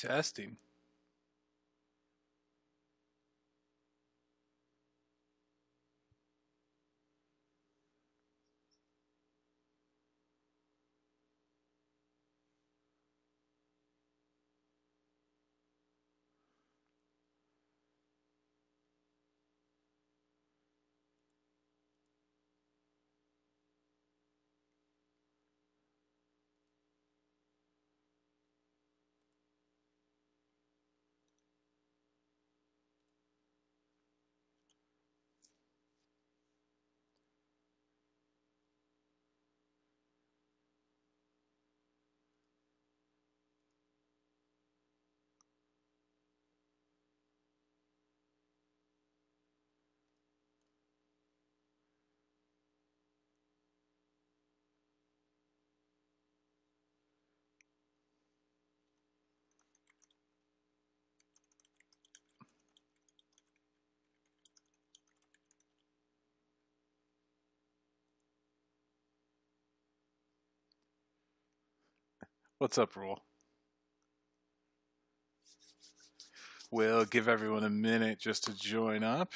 Testing. What's up, Rule? We'll give everyone a minute just to join up.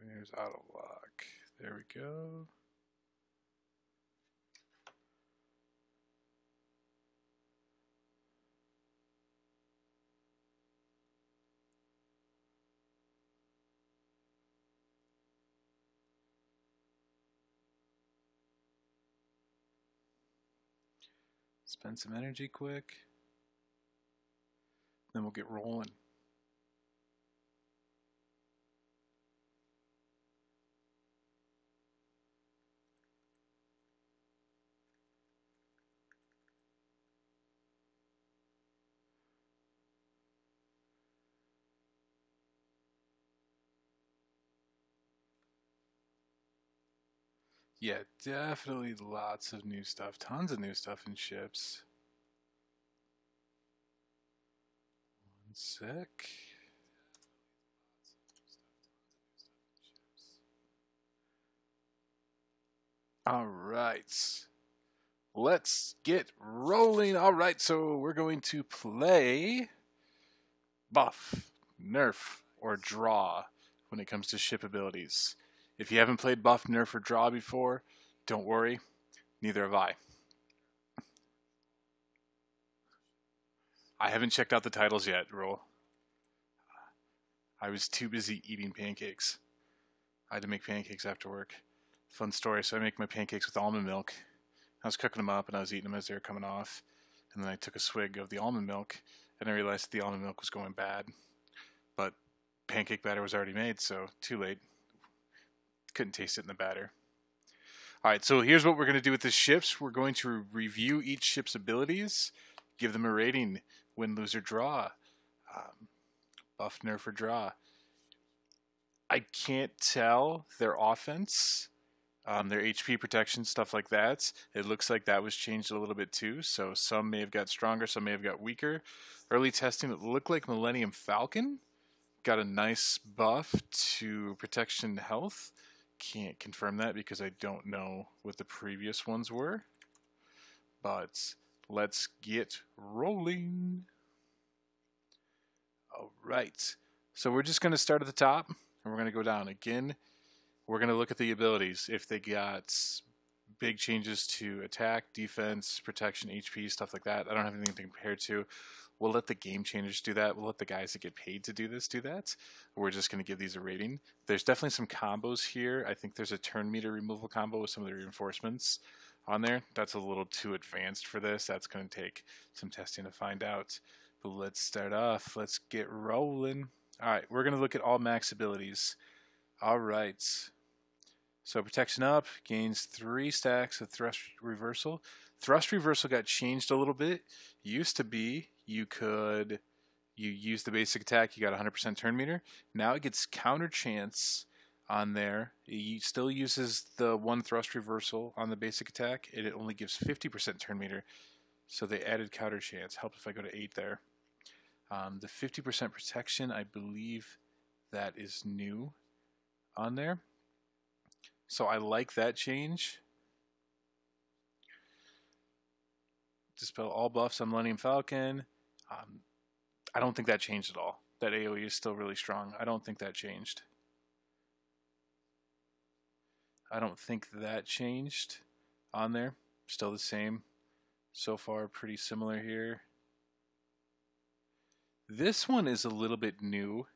There's auto lock. There we go. Spend some energy quick. Then we'll get rolling. Yeah, definitely lots of new stuff. Tons of new stuff in ships. One sec. All right. Let's get rolling. All right, so we're going to play buff, nerf, or draw when it comes to ship abilities. If you haven't played Buff, Nerf, or Draw before, don't worry, neither have I. I haven't checked out the titles yet, Roll. I was too busy eating pancakes. I had to make pancakes after work. Fun story. So I make my pancakes with almond milk. I was cooking them up and I was eating them as they were coming off. And then I took a swig of the almond milk and I realized the almond milk was going bad. But pancake batter was already made, so too late couldn't taste it in the batter. All right, so here's what we're going to do with the ships. We're going to review each ship's abilities, give them a rating, win, lose, or draw, um, buff, nerf, or draw. I can't tell their offense, um, their HP protection, stuff like that. It looks like that was changed a little bit too. So some may have got stronger, some may have got weaker. Early testing, it looked like Millennium Falcon got a nice buff to protection health can't confirm that because I don't know what the previous ones were. But let's get rolling. All right. So we're just going to start at the top and we're going to go down. Again, we're going to look at the abilities. If they got big changes to attack, defense, protection, HP, stuff like that. I don't have anything to compare to. We'll let the game changers do that. We'll let the guys that get paid to do this do that. We're just going to give these a rating. There's definitely some combos here. I think there's a turn meter removal combo with some of the reinforcements on there. That's a little too advanced for this. That's going to take some testing to find out. But let's start off. Let's get rolling. All right, we're going to look at all max abilities. All right. So protection up gains three stacks of thrust reversal. Thrust reversal got changed a little bit. Used to be you could you use the basic attack, you got 100% turn meter. Now it gets counter chance on there. It still uses the one thrust reversal on the basic attack, and it only gives 50% turn meter. So they added counter chance. Help if I go to 8 there. Um, the 50% protection, I believe that is new on there. So I like that change. Dispel all buffs on Millennium Falcon. Um, I don't think that changed at all. That AoE is still really strong. I don't think that changed. I don't think that changed on there. Still the same. So far, pretty similar here. This one is a little bit new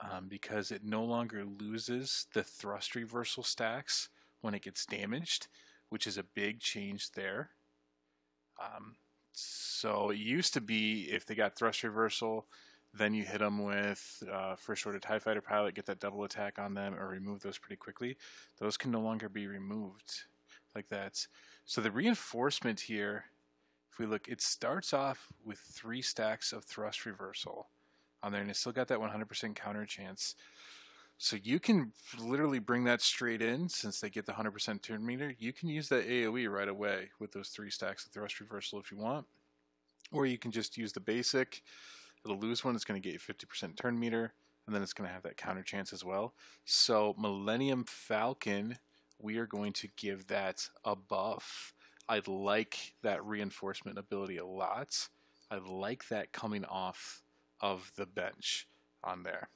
um, because it no longer loses the thrust reversal stacks when it gets damaged, which is a big change there. Um, so it used to be if they got thrust reversal, then you hit them with uh, first order TIE fighter pilot, get that double attack on them, or remove those pretty quickly. Those can no longer be removed like that. So the reinforcement here, if we look, it starts off with three stacks of thrust reversal on there, and it's still got that 100% counter chance. So you can literally bring that straight in since they get the 100% turn meter. You can use that AoE right away with those three stacks of thrust reversal if you want. Or you can just use the basic. It'll lose one, it's going to get you 50% turn meter, and then it's going to have that counter chance as well. So Millennium Falcon, we are going to give that a buff. I like that reinforcement ability a lot. I like that coming off of the bench on there.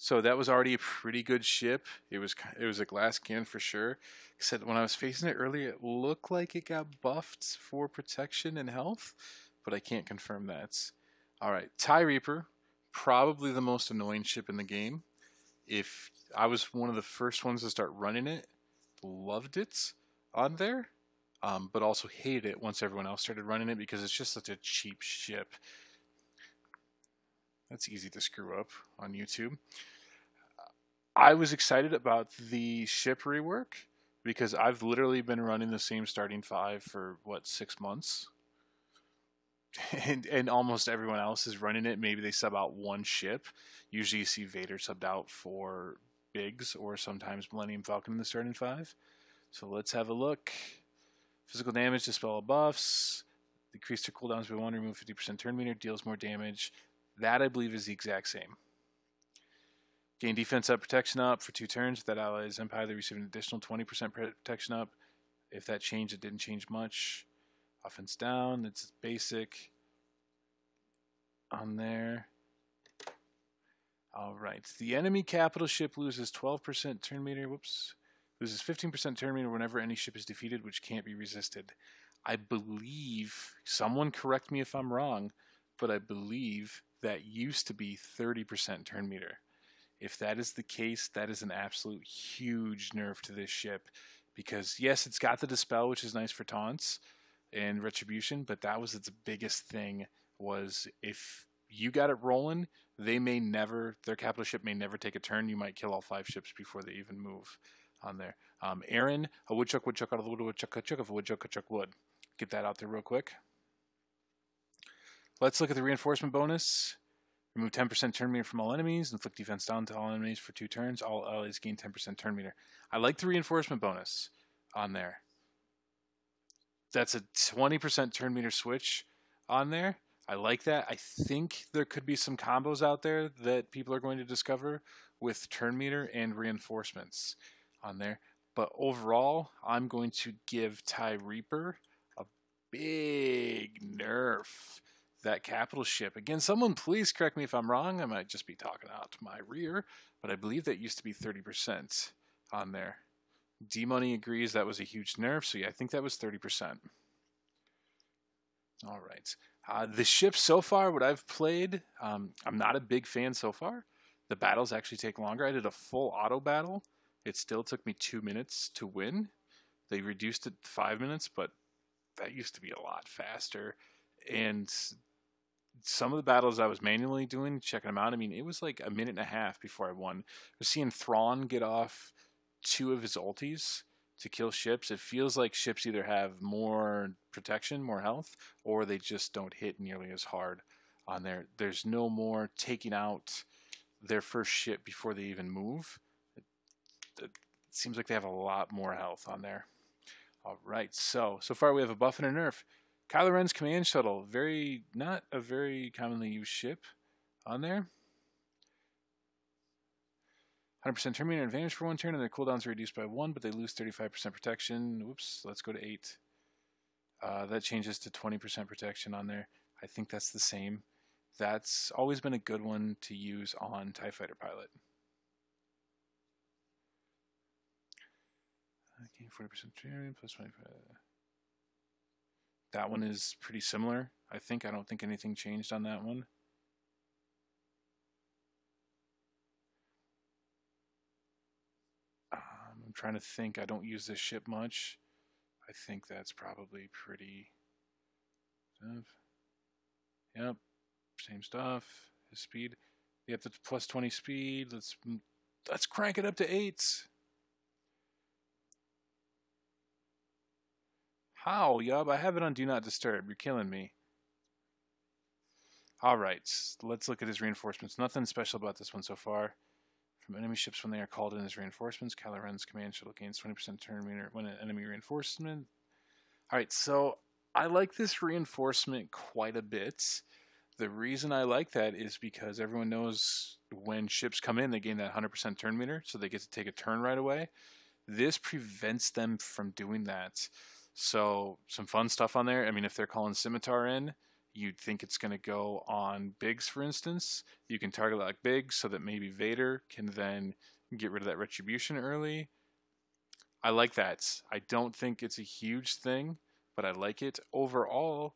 So that was already a pretty good ship. It was it was a glass cannon for sure. Except when I was facing it earlier, it looked like it got buffed for protection and health, but I can't confirm that. All right, TIE Reaper, probably the most annoying ship in the game. If I was one of the first ones to start running it, loved it on there, um, but also hated it once everyone else started running it because it's just such a cheap ship. That's easy to screw up on YouTube. I was excited about the ship rework because I've literally been running the same starting five for what six months, and and almost everyone else is running it. Maybe they sub out one ship. Usually, you see Vader subbed out for Biggs or sometimes Millennium Falcon in the starting five. So let's have a look. Physical damage, dispel buffs, decrease their cooldowns by one, remove 50% turn meter, deals more damage, that I believe is the exact same. Gain defense up, protection up for two turns. That ally is Empire, they receive an additional 20% protection up. If that changed, it didn't change much. Offense down, it's basic on there. All right. The enemy capital ship loses 12% turn meter. Whoops. Loses 15% turn meter whenever any ship is defeated, which can't be resisted. I believe, someone correct me if I'm wrong, but I believe that used to be 30% turn meter. If that is the case, that is an absolute huge nerf to this ship because yes, it's got the dispel, which is nice for taunts and retribution, but that was its biggest thing was if you got it rolling, they may never their capital ship may never take a turn. You might kill all five ships before they even move on there. Um, Aaron, a woodchuck, woodchuck out of the wood, woodchuck, woodchuck, of a woodchuck, woodchuck, wood. Get that out there real quick. Let's look at the reinforcement bonus. Remove 10% turn meter from all enemies. Inflict defense down to all enemies for two turns. All allies gain 10% turn meter. I like the reinforcement bonus on there. That's a 20% turn meter switch on there. I like that. I think there could be some combos out there that people are going to discover with turn meter and reinforcements on there. But overall, I'm going to give TIE Reaper a big nerf that capital ship. Again, someone please correct me if I'm wrong. I might just be talking out my rear, but I believe that used to be 30% on there. D Money agrees that was a huge nerf, so yeah, I think that was 30%. All right. Uh, the ship so far, what I've played, um, I'm not a big fan so far. The battles actually take longer. I did a full auto battle. It still took me two minutes to win. They reduced it five minutes, but that used to be a lot faster. And some of the battles I was manually doing, checking them out, I mean, it was like a minute and a half before I won. I was seeing Thrawn get off two of his ultis to kill ships. It feels like ships either have more protection, more health, or they just don't hit nearly as hard on there. There's no more taking out their first ship before they even move. It, it seems like they have a lot more health on there. All right, so so far we have a buff and a nerf. Kylo Ren's command shuttle, very not a very commonly used ship on there. 100% turn meter advantage for one turn, and their cooldowns are reduced by one, but they lose 35% protection. Whoops, let's go to eight. Uh, that changes to 20% protection on there. I think that's the same. That's always been a good one to use on TIE Fighter Pilot. Okay, 40% turn, plus 25. That one is pretty similar. I think I don't think anything changed on that one. Um, I'm trying to think. I don't use this ship much. I think that's probably pretty. Yep, same stuff. His speed. Yep, the plus 20 speed. Let's let's crank it up to eights. How, Yub? I have it on Do Not Disturb. You're killing me. Alright, let's look at his reinforcements. Nothing special about this one so far. From enemy ships when they are called in as reinforcements, Kylo Ren's command shuttle gains 20% turn meter when an enemy reinforcement. Alright, so I like this reinforcement quite a bit. The reason I like that is because everyone knows when ships come in, they gain that 100% turn meter, so they get to take a turn right away. This prevents them from doing that. So some fun stuff on there. I mean, if they're calling Scimitar in, you'd think it's going to go on Biggs, for instance. You can target like Biggs so that maybe Vader can then get rid of that retribution early. I like that. I don't think it's a huge thing, but I like it. Overall,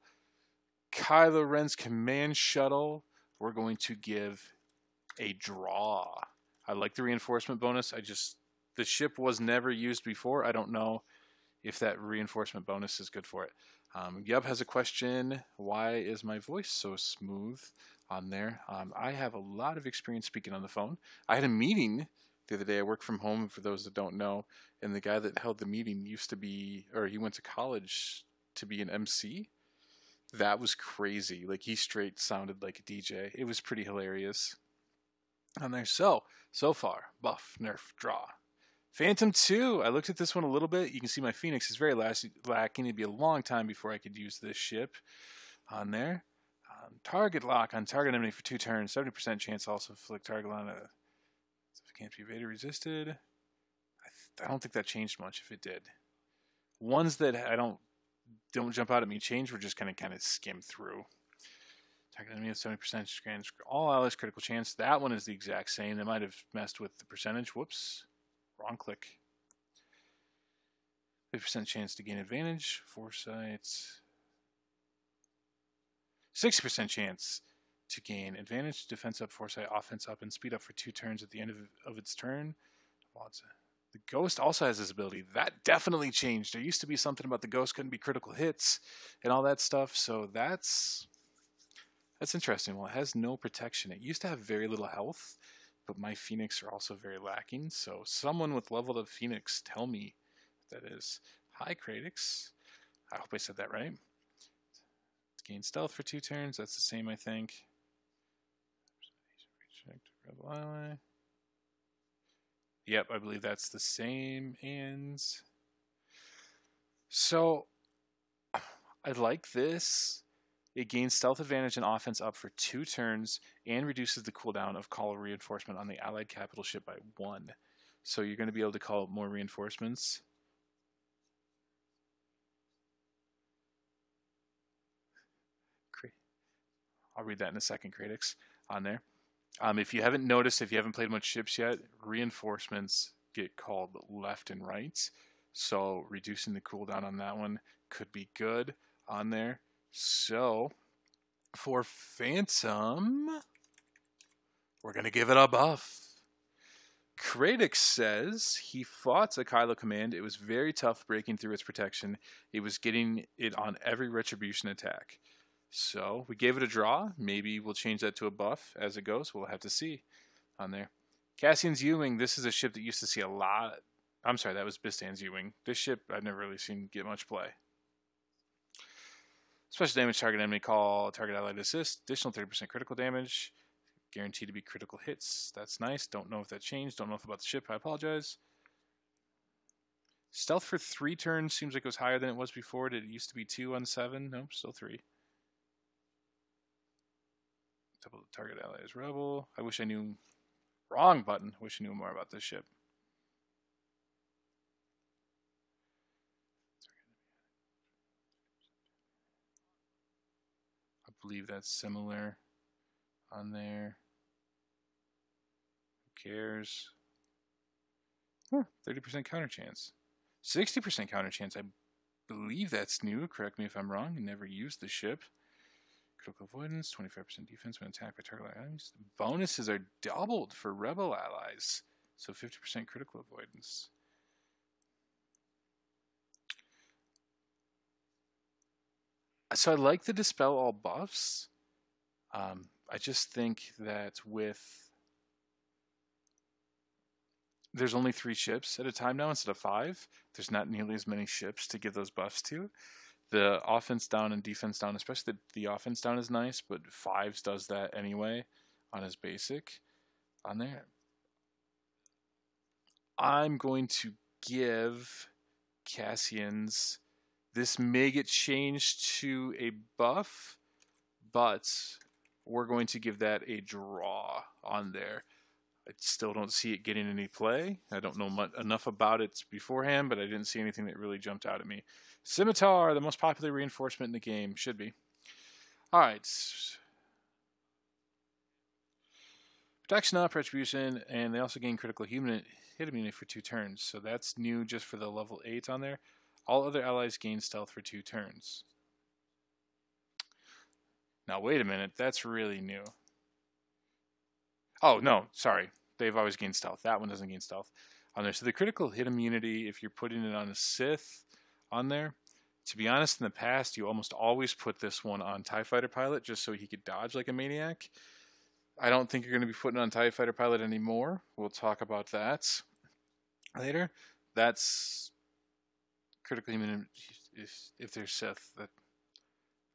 Kylo Ren's command shuttle, we're going to give a draw. I like the reinforcement bonus. I just, the ship was never used before. I don't know if that reinforcement bonus is good for it. Um, Yub has a question. Why is my voice so smooth on there? Um, I have a lot of experience speaking on the phone. I had a meeting the other day. I work from home for those that don't know. And the guy that held the meeting used to be, or he went to college to be an MC. That was crazy. Like he straight sounded like a DJ. It was pretty hilarious on there. So, so far, buff, nerf, draw. Phantom 2. I looked at this one a little bit. You can see my Phoenix is very last, lacking. It'd be a long time before I could use this ship on there. Um, target lock on target enemy for two turns. 70% chance also flick target on a. If it can't be evaded resisted. I, I don't think that changed much if it did. Ones that I don't don't jump out at me change, we're just going to kind of skim through. Target enemy with 70% chance. All allies critical chance. That one is the exact same. They might have messed with the percentage. Whoops. Wrong click. 50% chance to gain advantage. Foresight. 60% chance to gain advantage. Defense up, foresight, offense up, and speed up for two turns at the end of, of its turn. The Ghost also has this ability. That definitely changed. There used to be something about the Ghost couldn't be critical hits and all that stuff. So that's that's interesting. Well, it has no protection. It used to have very little health, but my Phoenix are also very lacking. So someone with leveled up Phoenix, tell me that is. Hi, Kratix. I hope I said that right. Gain stealth for two turns. That's the same, I think. Yep, I believe that's the same. And so I like this. It gains stealth advantage and offense up for two turns and reduces the cooldown of call reinforcement on the allied capital ship by one. So you're going to be able to call more reinforcements. I'll read that in a second, Kratix, on there. Um, if you haven't noticed, if you haven't played much ships yet, reinforcements get called left and right. So reducing the cooldown on that one could be good on there. So, for Phantom, we're going to give it a buff. Kratix says he fought a Kylo command. It was very tough breaking through its protection. It was getting it on every retribution attack. So we gave it a draw. Maybe we'll change that to a buff as it goes. We'll have to see on there. Cassian's U-Wing. This is a ship that used to see a lot. I'm sorry, that was Bistan's U-Wing. This ship I've never really seen get much play. Special damage target enemy call target allied assist. Additional 30% critical damage. Guaranteed to be critical hits. That's nice. Don't know if that changed. Don't know if about the ship. I apologize. Stealth for three turns seems like it was higher than it was before. Did it used to be two on seven? Nope, still three. Double target ally is rebel. I wish I knew. Wrong button. Wish I knew more about this ship. Believe that's similar on there. Who cares? Huh, 30% counter chance. 60% counter chance. I believe that's new. Correct me if I'm wrong. Never used the ship. Critical avoidance, 25% defense when attacked by target enemies. Bonuses are doubled for rebel allies. So 50% critical avoidance. So I like the dispel all buffs. Um, I just think that with there's only three ships at a time now instead of five. There's not nearly as many ships to give those buffs to. The offense down and defense down, especially the, the offense down is nice, but fives does that anyway on his basic on there. I'm going to give Cassian's. This may get changed to a buff, but we're going to give that a draw on there. I still don't see it getting any play. I don't know much, enough about it beforehand, but I didn't see anything that really jumped out at me. Scimitar, the most popular reinforcement in the game, should be. All right. Protection up, retribution, and they also gain critical human hit immunity for two turns. So that's new just for the level 8 on there. All other allies gain stealth for two turns. Now, wait a minute. That's really new. Oh, no, sorry. They've always gained stealth. That one doesn't gain stealth on there. So the critical hit immunity, if you're putting it on a Sith on there, to be honest, in the past, you almost always put this one on TIE Fighter Pilot just so he could dodge like a maniac. I don't think you're going to be putting on TIE Fighter Pilot anymore. We'll talk about that later. That's critical immunity if, if they're Sith. That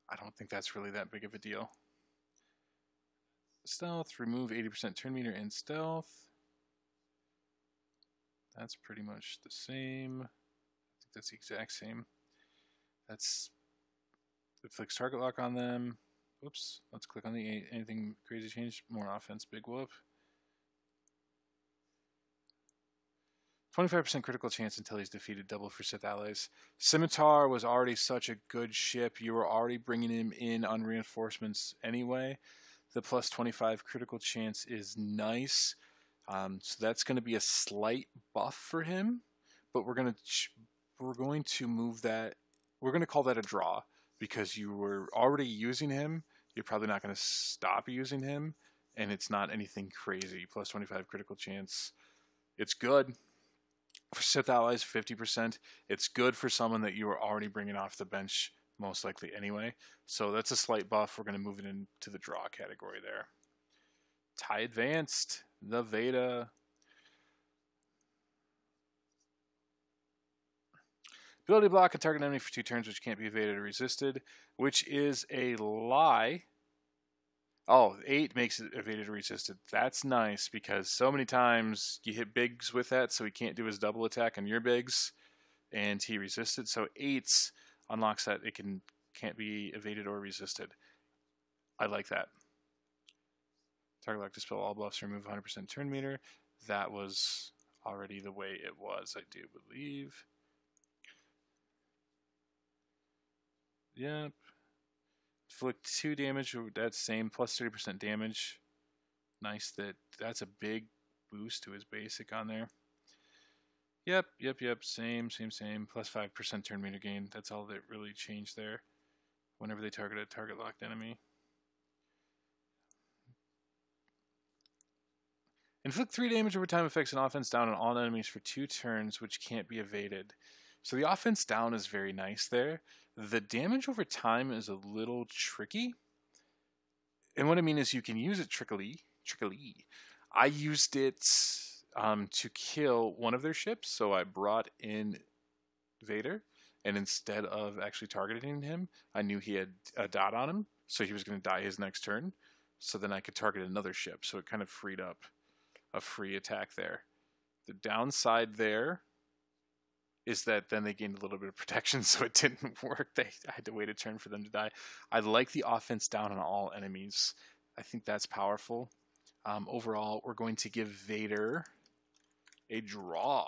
I don't think that's really that big of a deal stealth, remove 80% turn meter and stealth. That's pretty much the same. I think that's the exact same. That's it flicks target lock on them. Oops. Let's click on the anything crazy change. More offense, big whoop. 25% critical chance until he's defeated, double for Sith allies. Scimitar was already such a good ship. You were already bringing him in on reinforcements anyway the plus 25 critical chance is nice. Um, so that's going to be a slight buff for him, but we're going to we're going to move that. We're going to call that a draw because you were already using him. You're probably not going to stop using him, and it's not anything crazy. Plus 25 critical chance. It's good for Sith allies, 50%. It's good for someone that you are already bringing off the bench most likely anyway. So that's a slight buff. We're going to move it into the draw category there. TIE Advanced, the Vader. Ability block a target enemy for two turns, which can't be evaded or resisted, which is a lie. Oh, eight makes it evaded or resisted. That's nice because so many times you hit Biggs with that, so he can't do his double attack on your Biggs, and he resisted. So eights unlocks that it can can't be evaded or resisted. I like that. Target lock dispel all buffs, remove 100% turn meter. That was already the way it was, I do believe. Yep. Inflict 2 damage, with that same, plus 30% damage. Nice that that's a big boost to his basic on there. Yep, yep, yep. Same, same, same. Plus 5% turn meter gain. That's all that really changed there. Whenever they target a target locked enemy. Inflict 3 damage over time effects and offense down on all enemies for 2 turns, which can't be evaded. So the offense down is very nice there. The damage over time is a little tricky. And what I mean is you can use it trickily. Trickily. I used it um, to kill one of their ships. So I brought in Vader, and instead of actually targeting him, I knew he had a dot on him, so he was going to die his next turn. so then I could target another ship. So it kind of freed up a free attack there. The downside there is that then they gained a little bit of protection, so it didn't work. They had to wait a turn for them to die. I like the offense down on all enemies. I think that's powerful. Um, overall, we're going to give Vader a draw.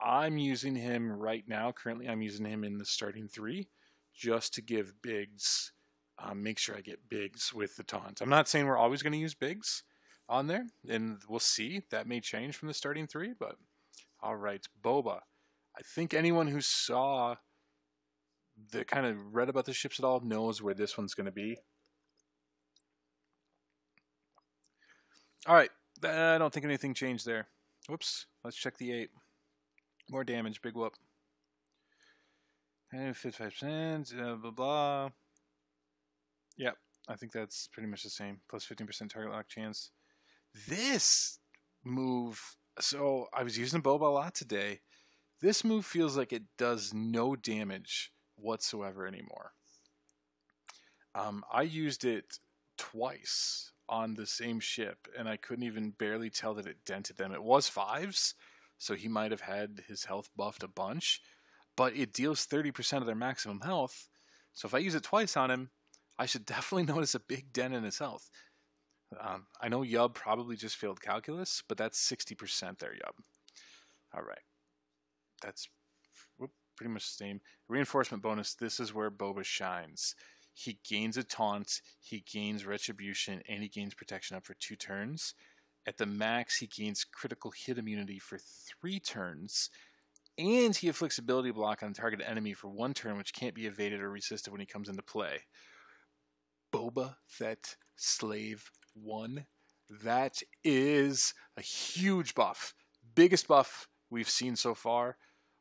I'm using him right now. Currently, I'm using him in the starting three just to give Biggs, um, make sure I get Biggs with the taunt. I'm not saying we're always going to use Biggs on there, and we'll see. That may change from the starting three, but all right, Boba. I think anyone who saw the kind of read about the ships at all knows where this one's going to be. All right, I don't think anything changed there. Whoops, let's check the 8. More damage, big whoop. And 55%, uh, blah, blah. Yep, I think that's pretty much the same. Plus 15% target lock chance. This move, so I was using Boba a lot today. This move feels like it does no damage whatsoever anymore. Um, I used it twice on the same ship, and I couldn't even barely tell that it dented them. It was fives, so he might have had his health buffed a bunch, but it deals 30% of their maximum health. So if I use it twice on him, I should definitely notice a big dent in his health. Um, I know Yub probably just failed calculus, but that's 60% there, Yub. All right. That's whoop, pretty much the same. Reinforcement bonus, this is where Boba shines. He gains a taunt, he gains retribution, and he gains protection up for two turns. At the max, he gains critical hit immunity for three turns, and he inflicts ability block on a target enemy for one turn, which can't be evaded or resisted when he comes into play. Boba Fett Slave 1. That is a huge buff. Biggest buff we've seen so far.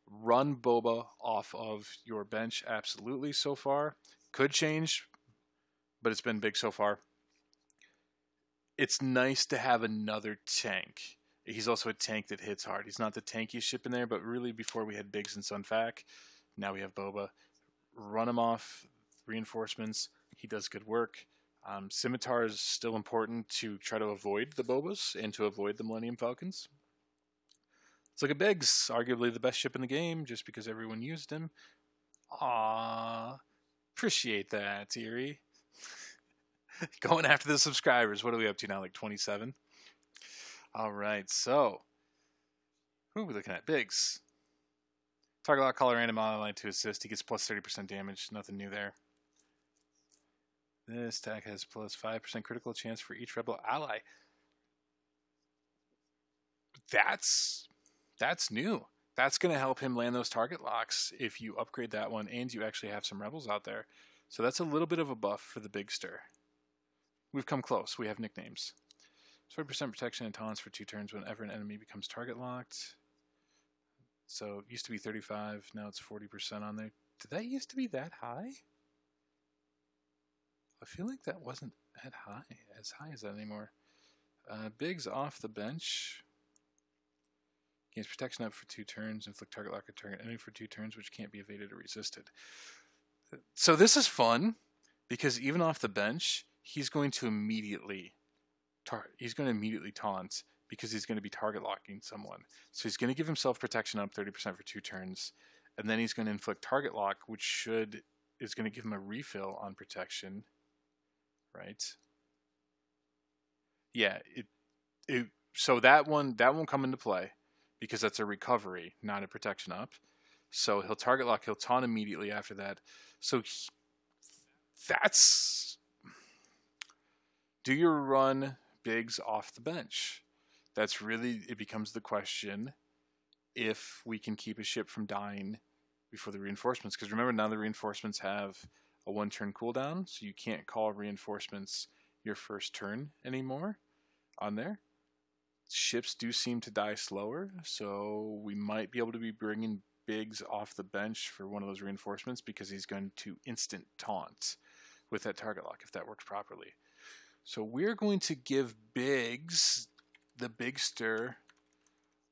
Run Boba off of your bench absolutely so far. Could change, but it's been big so far. It's nice to have another tank. He's also a tank that hits hard. He's not the tankiest ship in there, but really before we had Biggs and Sun Fac, now we have Boba. Run him off, reinforcements. He does good work. Um, Scimitar is still important to try to avoid the Bobas and to avoid the Millennium Falcons. Let's look at Biggs, arguably the best ship in the game, just because everyone used him. Ah, appreciate that, Erie. Going after the subscribers. What are we up to now? Like 27? All right, so who are we looking at? Biggs. Target lock, collar, random online to assist. He gets plus 30% damage. Nothing new there. This attack has plus 5% critical chance for each rebel ally. That's that's new. That's going to help him land those target locks if you upgrade that one and you actually have some rebels out there. So that's a little bit of a buff for the Bigster. We've come close. We have nicknames. 40% protection and taunts for two turns whenever an enemy becomes target locked. So it used to be 35, now it's 40% on there. Did that used to be that high? I feel like that wasn't that high, as high as that anymore. Uh, Biggs off the bench. Gains protection up for two turns, inflict target lock or target enemy for two turns, which can't be evaded or resisted. So this is fun because even off the bench, he's going to immediately tar- he's going to immediately taunt because he's going to be target locking someone. So he's going to give himself protection up 30% for two turns, and then he's going to inflict target lock, which should is going to give him a refill on protection, right? Yeah, it, it so that one that won't come into play because that's a recovery, not a protection up. So he'll target lock, he'll taunt immediately after that. So he, that's do you run Biggs off the bench? That's really it becomes the question if we can keep a ship from dying before the reinforcements. Because remember now the reinforcements have a one turn cooldown, so you can't call reinforcements your first turn anymore on there. Ships do seem to die slower, so we might be able to be bringing Biggs off the bench for one of those reinforcements because he's going to instant taunt with that target lock if that works properly. So we're going to give Biggs, the Bigster,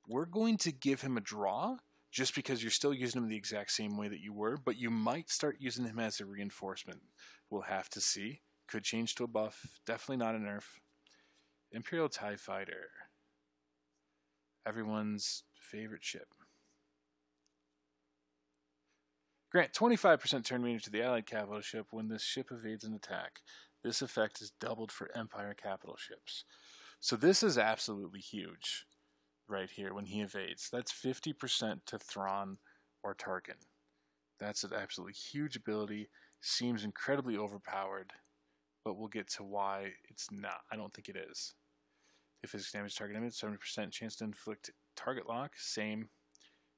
we're going to give him a draw just because you're still using him the exact same way that you were, but you might start using him as a reinforcement. We'll have to see Could change to a buff. Definitely not a nerf. Imperial TIE Fighter. Everyone's favorite ship. Grant 25% turn meter to the allied capital ship when this ship evades an attack. This effect is doubled for Empire capital ships. So this is absolutely huge right here when he evades. That's 50% to Thrawn or Tarkin. That's an absolutely huge ability. Seems incredibly overpowered, but we'll get to why it's not. I don't think it is. If physics damage target image, 70% chance to inflict target lock, same.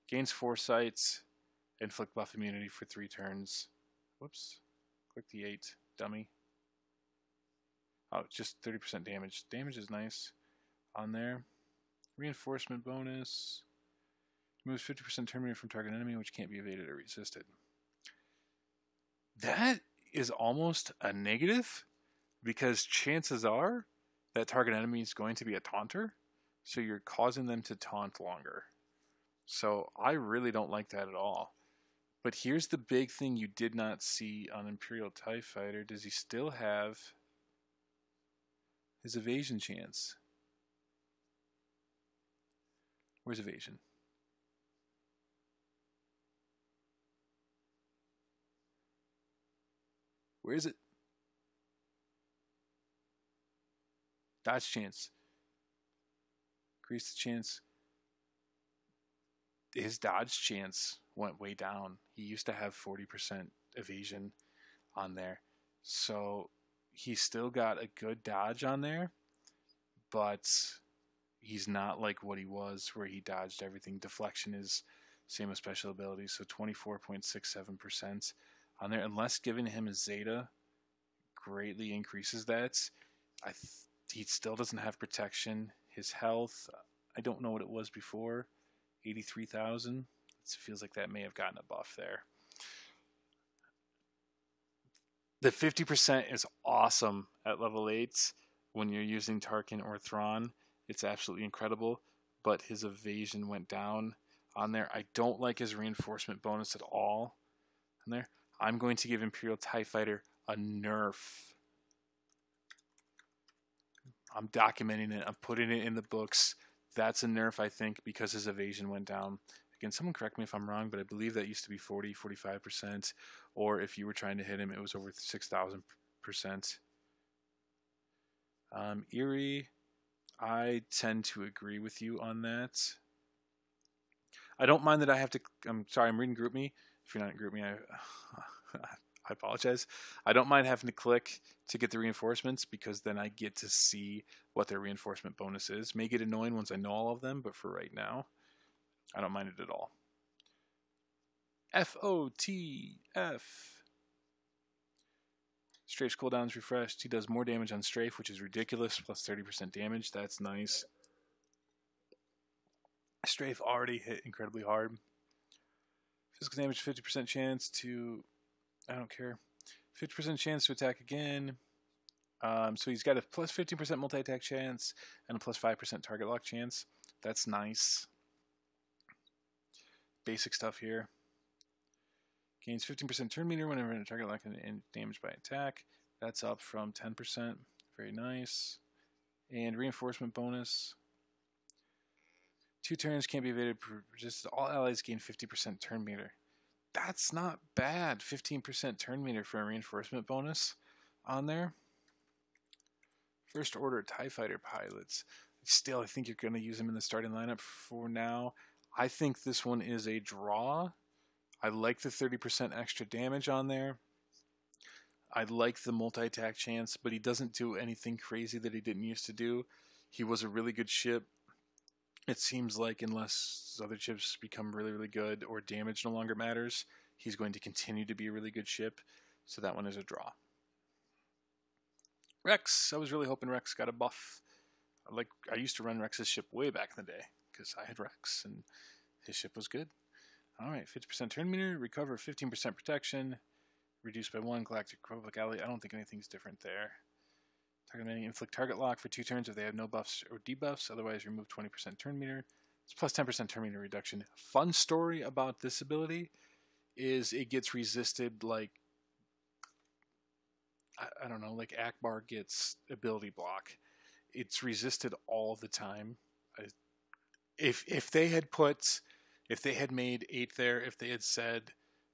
Gains foresight, inflict buff immunity for three turns. Whoops. Click the 8, dummy. Oh, just 30% damage. Damage is nice on there. Reinforcement bonus. Removes 50% turn meter from target enemy, which can't be evaded or resisted. That is almost a negative because chances are that target enemy is going to be a taunter, so you're causing them to taunt longer. So I really don't like that at all. But here's the big thing you did not see on Imperial TIE Fighter. Does he still have his evasion chance? Where's evasion? Where is it? Dodge chance. Increase the chance. His dodge chance went way down. He used to have 40% evasion on there. So he still got a good dodge on there, but he's not like what he was where he dodged everything. Deflection is same as special abilities, so 24.67% on there. Unless giving him a Zeta greatly increases that, I th- he still doesn't have protection. His health, I don't know what it was before, 83,000. It feels like that may have gotten a buff there. The 50% is awesome at level 8 when you're using Tarkin or Thrawn. It's absolutely incredible, but his evasion went down on there. I don't like his reinforcement bonus at all on there. I'm going to give Imperial TIE Fighter a nerf. I'm documenting it. I'm putting it in the books. That's a nerf, I think, because his evasion went down. Again, someone correct me if I'm wrong, but I believe that used to be 40, 45%. Or if you were trying to hit him, it was over 6,000%. Um, Eerie, I tend to agree with you on that. I don't mind that I have to. I'm sorry, I'm reading GroupMe. If you're not in GroupMe, I, I apologize. I don't mind having to click to get the reinforcements because then I get to see what their reinforcement bonus is. May get annoying once I know all of them, but for right now, I don't mind it at all. F O T F. Strafe's cooldown's refreshed. He does more damage on Strafe, which is ridiculous, plus 30% damage. That's nice. Strafe already hit incredibly hard. Physical damage, 50% chance to I don't care. 50% chance to attack again. Um, so he's got a plus 15% multi attack chance and a plus 5% target lock chance. That's nice. Basic stuff here. Gains 15% turn meter whenever a target lock and damaged by attack. That's up from 10%. Very nice. And reinforcement bonus. Two turns can't be evaded. Just all allies gain 50% turn meter that's not bad. 15% turn meter for a reinforcement bonus on there. First order TIE fighter pilots. Still, I think you're going to use them in the starting lineup for now. I think this one is a draw. I like the 30% extra damage on there. I like the multi attack chance, but he doesn't do anything crazy that he didn't used to do. He was a really good ship it seems like unless other ships become really, really good or damage no longer matters, he's going to continue to be a really good ship. So that one is a draw. Rex, I was really hoping Rex got a buff. Like I used to run Rex's ship way back in the day because I had Rex and his ship was good. All right, 50% turn meter, recover 15% protection, reduced by one Galactic Republic ally. I don't think anything's different there. Target enemy inflict target lock for two turns if they have no buffs or debuffs. Otherwise, remove 20% turn meter. It's plus 10% turn meter reduction. Fun story about this ability is it gets resisted like I, I don't know, like Ackbar gets ability block. It's resisted all the time. If if they had put, if they had made eight there, if they had said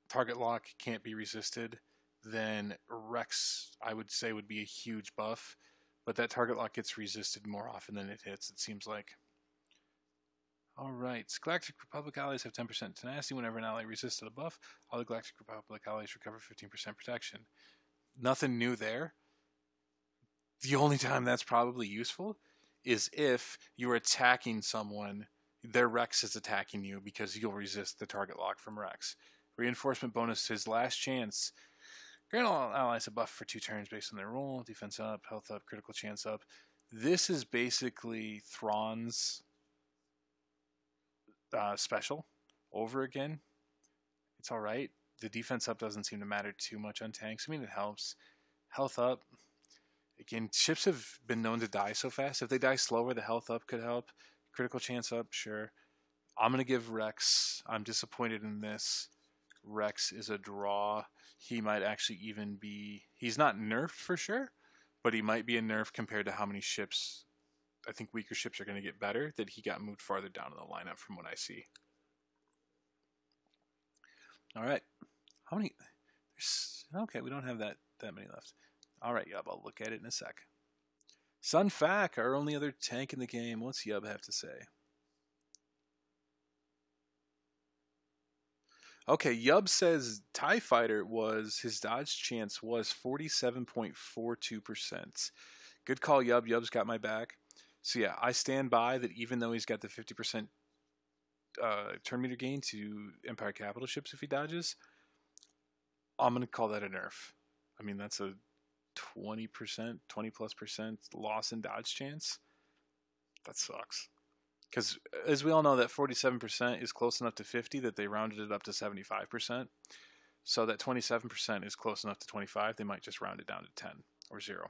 target lock can't be resisted, then Rex I would say would be a huge buff. But that target lock gets resisted more often than it hits. It seems like. All right. Galactic Republic allies have 10% tenacity whenever an ally resisted a buff. All the Galactic Republic allies recover 15% protection. Nothing new there. The only time that's probably useful is if you're attacking someone, their Rex is attacking you because you'll resist the target lock from Rex. Reinforcement bonus, his last chance. Grant all allies a buff for two turns based on their role. Defense up, health up, critical chance up. This is basically Thrawn's uh, special over again. It's all right. The defense up doesn't seem to matter too much on tanks. I mean, it helps. Health up. Again, ships have been known to die so fast. If they die slower, the health up could help. Critical chance up, sure. I'm going to give Rex. I'm disappointed in this. Rex is a draw. He might actually even be. He's not nerfed for sure, but he might be a nerf compared to how many ships I think weaker ships are going to get better, that he got moved farther down in the lineup from what I see. All right. How many? Okay, we don't have that, that many left. All right, Yub, I'll look at it in a sec. Sun Fac, our only other tank in the game. What's Yub have to say? Okay, Yub says TIE Fighter was, his dodge chance was 47.42%. Good call, Yub. Yub's got my back. So yeah, I stand by that. Even though he's got the fifty percent uh, turn meter gain to Empire capital ships if he dodges, I'm gonna call that a nerf. I mean that's a twenty percent, twenty plus percent loss in dodge chance. That sucks. Because uh, as we all know, that forty-seven percent is close enough to fifty that they rounded it up to seventy-five percent. So that twenty-seven percent is close enough to twenty-five. They might just round it down to ten or zero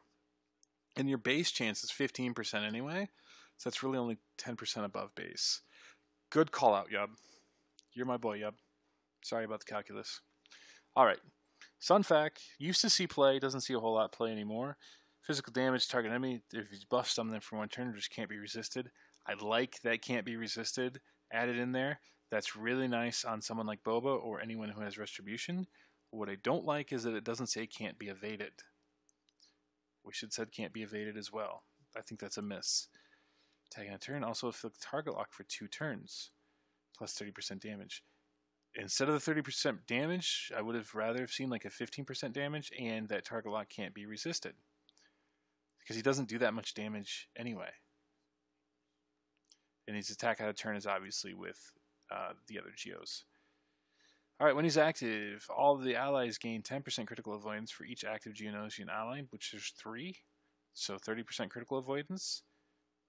and your base chance is 15% anyway, so that's really only 10% above base. Good call out, Yub. You're my boy, Yub. Sorry about the calculus. All right. Sun Fac used to see play, doesn't see a whole lot play anymore. Physical damage, target enemy, if he's buffed something for one turn, just can't be resisted. I like that can't be resisted added in there. That's really nice on someone like Boba or anyone who has Retribution. What I don't like is that it doesn't say can't be evaded. We should said can't be evaded as well. I think that's a miss. Tagging a turn also afflict target lock for two turns, plus 30% damage. Instead of the 30% damage, I would have rather have seen like a 15% damage and that target lock can't be resisted. Because he doesn't do that much damage anyway. And his attack out of turn is obviously with uh, the other Geos. Alright, when he's active, all the allies gain 10% critical avoidance for each active Geonosian ally, which there's three. So 30% critical avoidance.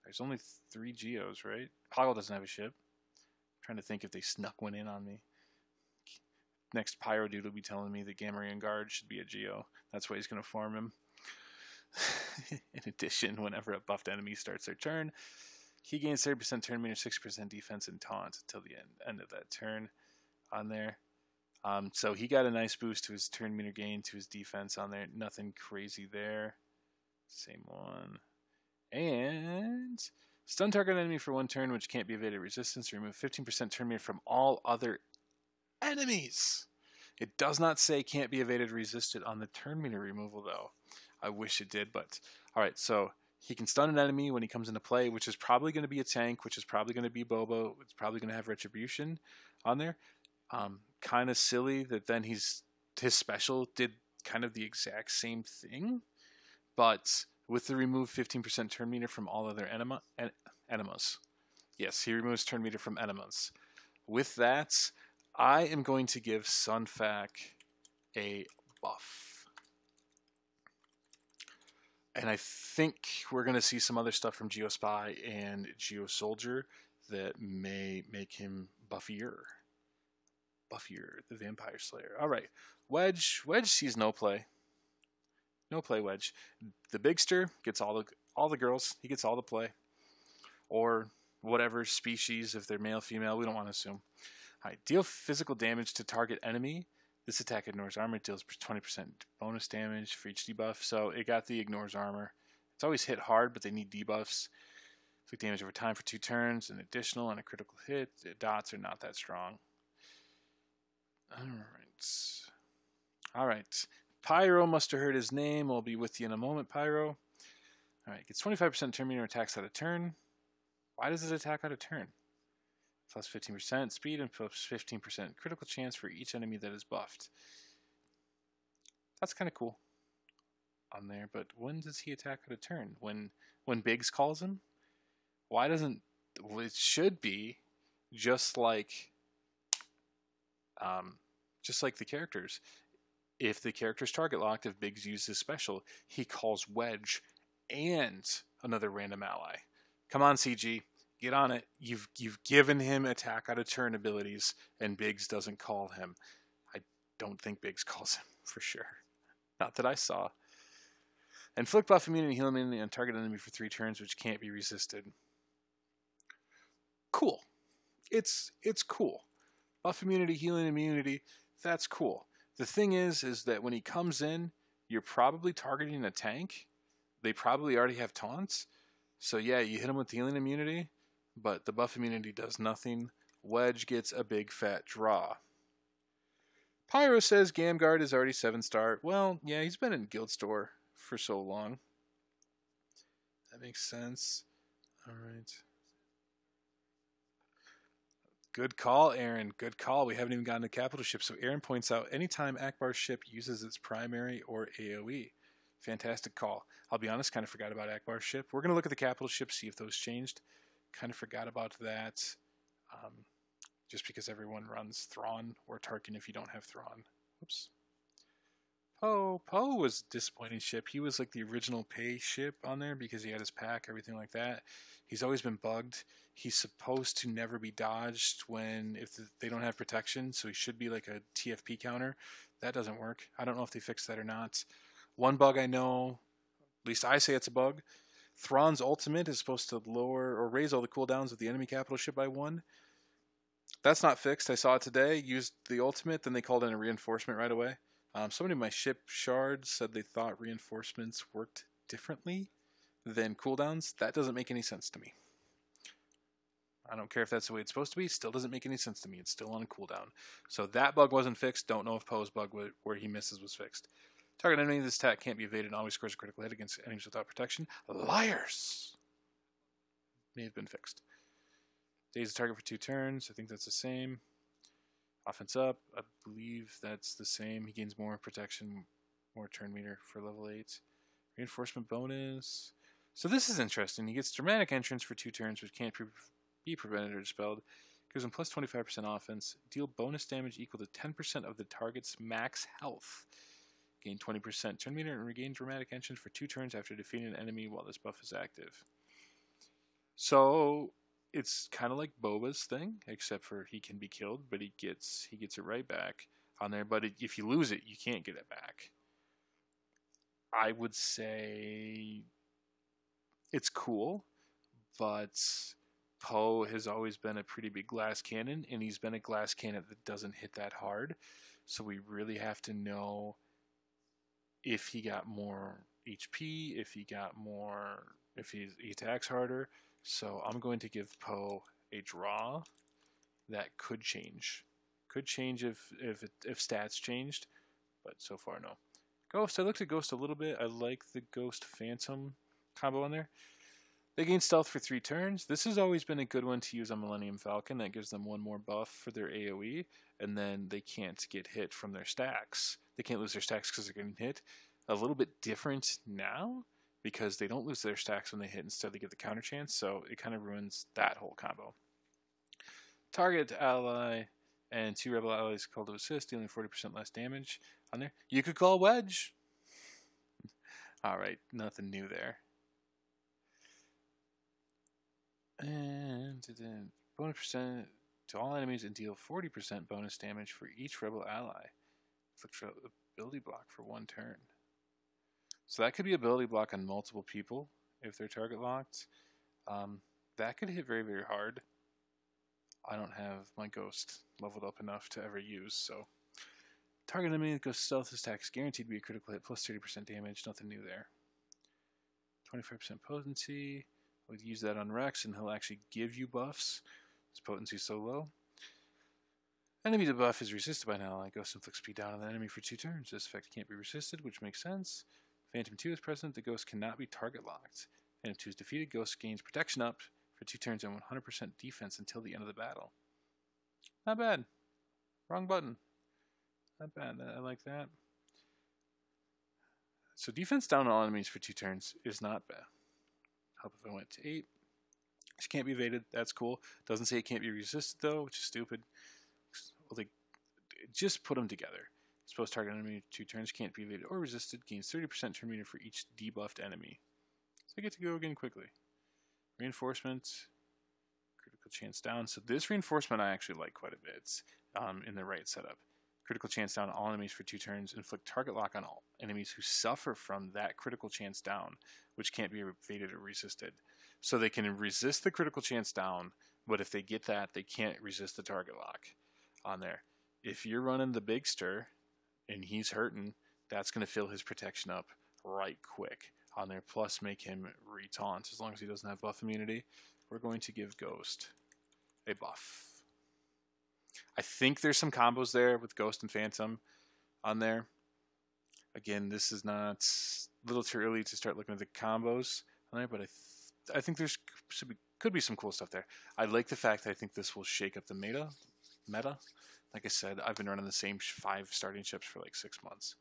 There's only three Geos, right? Poggle doesn't have a ship. I'm trying to think if they snuck one in on me. Next Pyro dude will be telling me that Gamorrean Guard should be a Geo. That's why he's going to form him. in addition, whenever a buffed enemy starts their turn, he gains 30% turn meter, 6% defense, and taunt until the end, end of that turn on there. Um, so he got a nice boost to his turn meter gain, to his defense on there. Nothing crazy there. Same one. And stun target enemy for one turn, which can't be evaded resistance. Remove 15% turn meter from all other enemies. It does not say can't be evaded resisted on the turn meter removal, though. I wish it did, but all right. So he can stun an enemy when he comes into play, which is probably going to be a tank, which is probably going to be Boba. It's probably going to have retribution on there. Um, kind of silly that then he's his special did kind of the exact same thing, but with the remove 15% turn meter from all other enema, en- enemas. Yes, he removes turn meter from enemas. With that, I am going to give Sun Fac a buff. And I think we're going to see some other stuff from Geo Spy and Geo Soldier that may make him buffier. Buffier, the Vampire Slayer. All right, Wedge. Wedge sees no play. No play, Wedge. The Bigster gets all the all the girls. He gets all the play, or whatever species if they're male, female. We don't want to assume. All right, deal physical damage to target enemy This attack ignores armor, deals 20% bonus damage for each debuff. So it got the ignores armor. It's always hit hard, but they need debuffs. Inflict damage over time for two turns, an additional and a critical hit. The dots are not that strong. Alright. Alright. Pyro must have heard his name. I'll be with you in a moment, Pyro. Alright, gets 25% turn meter attacks out of turn. Why does it attack out of turn? Plus 15% speed and plus 15% critical chance for each enemy that is buffed. That's kind of cool on there, but when does he attack at a turn? When when Biggs calls him? Why doesn't well, it should be just like um, just like the characters. If the character's target locked, if Biggs uses special, he calls Wedge and another random ally. Come on, CG, get on it. You've you've given him attack out of turn abilities, and Biggs doesn't call him. I don't think Biggs calls him for sure. Not that I saw. Inflict buff immunity heal immunity on target enemy for three turns, which can't be resisted. Cool. It's it's cool. Buff immunity, healing immunity, that's cool. The thing is, is that when he comes in, you're probably targeting a tank. They probably already have taunts. So yeah, you hit him with healing immunity, but the buff immunity does nothing. Wedge gets a big fat draw. Pyro says Gamguard is already 7 star. Well, yeah, he's been in Guild Store for so long. That makes sense. Alright. Good call, Aaron. Good call. We haven't even gotten to capital ship. So Aaron points out anytime Ackbar's ship uses its primary or AoE. Fantastic call. I'll be honest, kind of forgot about Ackbar's ship. We're going to look at the capital ship, see if those changed. Kind of forgot about that. Um, just because everyone runs Thrawn or Tarkin if you don't have Thrawn. Oops. Poe. Poe was disappointing ship. He was like the original pay ship on there because he had his pack, everything like that. He's always been bugged. He's supposed to never be dodged when if they don't have protection, so he should be like a TFP counter. That doesn't work. I don't know if they fixed that or not. One bug I know, at least I say it's a bug. Thrawn's ultimate is supposed to lower or raise all the cooldowns of the enemy capital ship by one. That's not fixed. I saw it today. Used the ultimate, then they called in a reinforcement right away. Um, somebody in my ship shards said they thought reinforcements worked differently than cooldowns. That doesn't make any sense to me. I don't care if that's the way it's supposed to be. Still doesn't make any sense to me. It's still on a cooldown. So that bug wasn't fixed. Don't know if Poe's bug where he misses was fixed. Target enemy this attack can't be evaded and always scores a critical hit against enemies without protection. Liars! May have been fixed. Days the target for two turns. I think that's the same. Offense up. I believe that's the same. He gains more protection, more turn meter for level 8. Reinforcement bonus. So this is interesting. He gets dramatic entrance for two turns, which can't be prevented or dispelled. Gives him plus 25% offense. Deal bonus damage equal to 10% of the target's max health. Gain 20% turn meter and regain dramatic entrance for two turns after defeating an enemy while this buff is active. So it's kind of like Boba's thing, except for he can be killed, but he gets he gets it right back on there. But it, if you lose it, you can't get it back. I would say it's cool, but Poe has always been a pretty big glass cannon, and he's been a glass cannon that doesn't hit that hard. So we really have to know if he got more HP, if he got more, if he, he attacks harder. So I'm going to give Poe a draw. That could change. Could change if if it, if stats changed, but so far no. Ghost. I looked at Ghost a little bit. I like the Ghost Phantom combo in there. They gain stealth for three turns. This has always been a good one to use on Millennium Falcon. That gives them one more buff for their AoE, and then they can't get hit from their stacks. They can't lose their stacks because they're getting hit. A little bit different now because they don't lose their stacks when they hit. Instead, they get the counter chance, so it kind of ruins that whole combo. Target ally and two rebel allies called to assist, dealing 40% less damage on there. You could call Wedge. All right, nothing new there. And bonus percent to all enemies and deal 40% bonus damage for each rebel ally. Inflict ability block for one turn. So that could be ability block on multiple people if they're target locked. Um, that could hit very, very hard. I don't have my ghost leveled up enough to ever use, so Target enemy that goes stealth attack is guaranteed to be a critical hit plus 30% damage. Nothing new there. 25% potency. We'll use that on Rex, and he'll actually give you buffs. His potency is so low. Enemy debuff is resisted by an ally. Ghost inflicts speed down on the enemy for two turns. This effect can't be resisted, which makes sense. Phantom 2 is present. The ghost cannot be target locked. Phantom 2 is defeated. Ghost gains protection up for two turns and 100% defense until the end of the battle. Not bad. Wrong button. Not bad. I like that. So defense down on all enemies for two turns is not bad. Help if I went to eight. She can't be evaded. That's cool. Doesn't say it can't be resisted though, which is stupid. Well, they just put them together. Suppose target enemy two turns can't be evaded or resisted. Gains 30% turn meter for each debuffed enemy. So I get to go again quickly. Reinforcement. Critical chance down. So this reinforcement I actually like quite a bit um, in the right setup. Critical chance down all enemies for two turns. Inflict target lock on all enemies who suffer from that critical chance down, which can't be evaded or resisted. So they can resist the critical chance down, but if they get that, they can't resist the target lock on there. If you're running the Bigster and he's hurting, that's going to fill his protection up right quick on there. Plus, make him retaunt as long as he doesn't have buff immunity. We're going to give Ghost a buff. I think there's some combos there with Ghost and Phantom on there. Again, this is not a little too early to start looking at the combos on there, but I, th I think there's be, could be some cool stuff there. I like the fact that I think this will shake up the meta. Meta, like I said, I've been running the same five starting ships for like six months.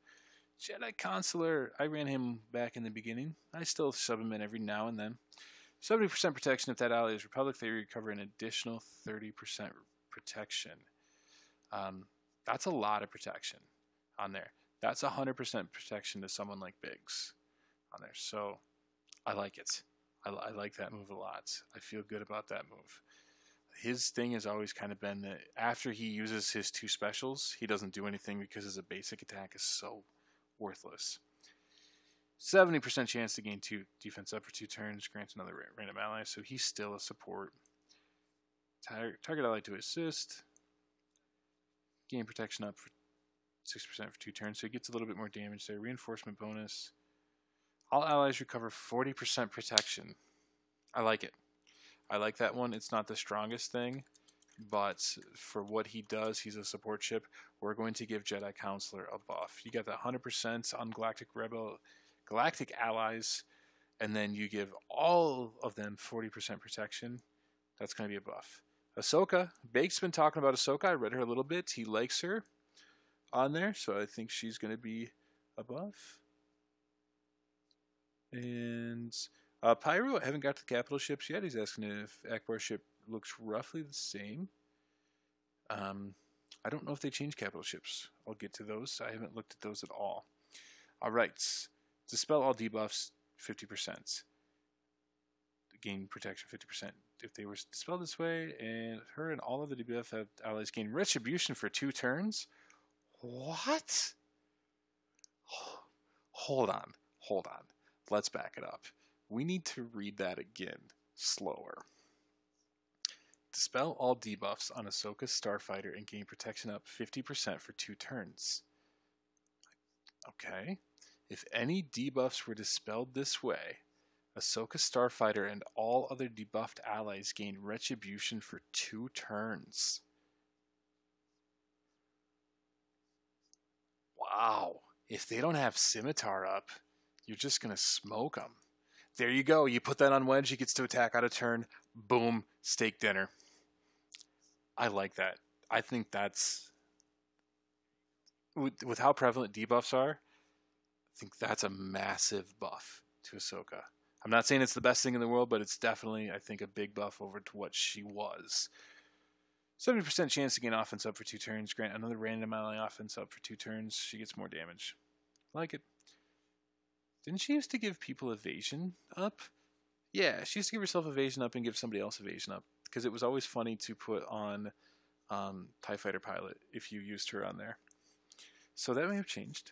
Jedi Consular, I ran him back in the beginning. I still sub him in every now and then. 70% protection if that ally is Republic, they recover an additional 30% protection. Um, that's a lot of protection on there. That's 100% protection to someone like Biggs on there. So I like it. I, I, like that move a lot. I feel good about that move. His thing has always kind of been that after he uses his two specials, he doesn't do anything because his basic attack is so worthless. 70% chance to gain two defense up for two turns, grants another random ally, so he's still a support. Target ally to assist, gain protection up for 6% for two turns, so he gets a little bit more damage there. Reinforcement bonus. All allies recover 40% protection. I like it. I like that one. It's not the strongest thing, but for what he does, he's a support ship. We're going to give Jedi Consular a buff. You get that 100% on Galactic Rebel, Galactic allies, and then you give all of them 40% protection. That's going to be a buff. Ahsoka. Bake's been talking about Ahsoka. I read her a little bit. He likes her on there, so I think she's going to be above. And uh, Pyro, I haven't got to the capital ships yet. He's asking if Ackbar's ship looks roughly the same. Um, I don't know if they change capital ships. I'll get to those. I haven't looked at those at all. All right. Dispel all debuffs, 50% gain protection 50% if they were dispelled this way, and her and all of the debuff allies gain retribution for two turns. What? Hold on, hold on. Let's back it up. We need to read that again, slower. Dispel all debuffs on Ahsoka's Starfighter and gain protection up 50% for two turns. Okay. If any debuffs were dispelled this way, Ahsoka Starfighter and all other debuffed allies gain retribution for two turns. Wow. If they don't have Scimitar up, you're just going to smoke them. There you go. You put that on Wedge, he gets to attack out of turn. Boom, steak dinner. I like that. I think that's. With, how prevalent debuffs are, I think that's a massive buff to Ahsoka. I'm not saying it's the best thing in the world, but it's definitely, I think, a big buff over to what she was. 70% chance to gain offense up for two turns. Grant another random ally offense up for two turns. She gets more damage. like it. Didn't she used to give people evasion up? Yeah, she used to give herself evasion up and give somebody else evasion up because it was always funny to put on um, TIE Fighter Pilot if you used her on there. So that may have changed.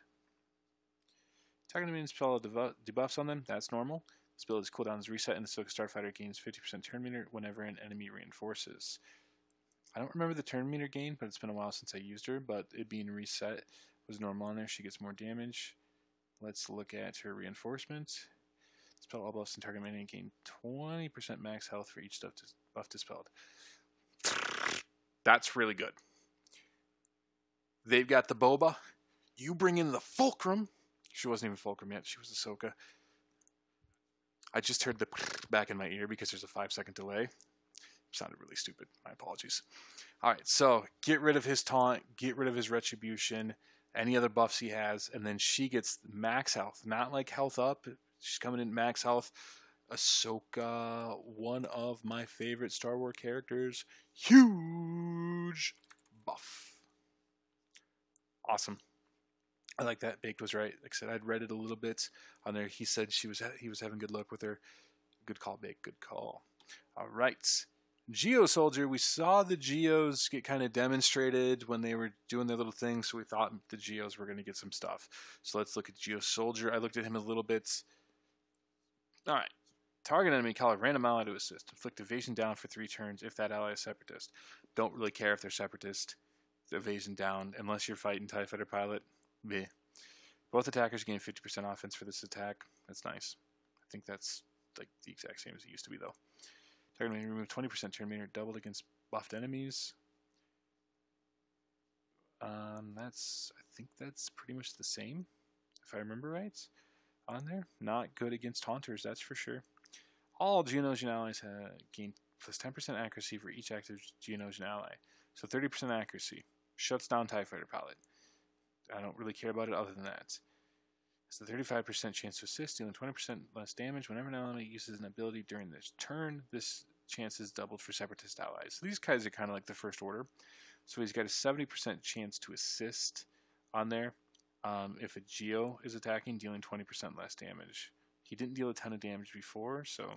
Talking to me and spell debuffs on them, that's normal. This ability's cooldown is reset, and the Ahsoka Starfighter gains 50% turn meter whenever an enemy reinforces. I don't remember the turn meter gain, but it's been a while since I used her, but it being reset was normal on there. She gets more damage. Let's look at her reinforcement. Dispel all buffs and target minion gain 20% max health for each buff dispelled. That's really good. They've got the boba. You bring in the fulcrum. She wasn't even fulcrum yet. She was Ahsoka. I just heard the back in my ear because there's a five second delay. Sounded really stupid. My apologies. All right, so get rid of his taunt, get rid of his retribution, any other buffs he has, and then she gets max health. Not like health up. She's coming in max health. Ahsoka, one of my favorite Star Wars characters. Huge buff. Awesome. I like that. Baked was right. Like I said, I'd read it a little bit on there. He said she was he was having good luck with her. Good call, Baked. Good call. All right. Geo Soldier, we saw the Geos get kind of demonstrated when they were doing their little thing, so we thought the Geos were going to get some stuff. So let's look at Geo Soldier. I looked at him a little bit. All right. Target enemy call a random ally to assist. Inflict evasion down for three turns if that ally is separatist. Don't really care if they're separatist. Evasion down, unless you're fighting TIE Fighter Pilot. Meh. Both attackers gain 50% offense for this attack. That's nice. I think that's like the exact same as it used to be, though. Target enemy remove 20% turn meter doubled against buffed enemies. Um, that's I think that's pretty much the same, if I remember right. On there, not good against haunters, that's for sure. All Geonosian allies have gain plus 10% accuracy for each active Geonosian ally. So 30% accuracy. Shuts down TIE Fighter Pilot. I don't really care about it other than that. It's a 35% chance to assist, dealing 20% less damage whenever an ally uses an ability during this turn. This chance is doubled for Separatist allies. So these guys are kind of like the First Order. So he's got a 70% chance to assist on there um, if a Geo is attacking, dealing 20% less damage. He didn't deal a ton of damage before, so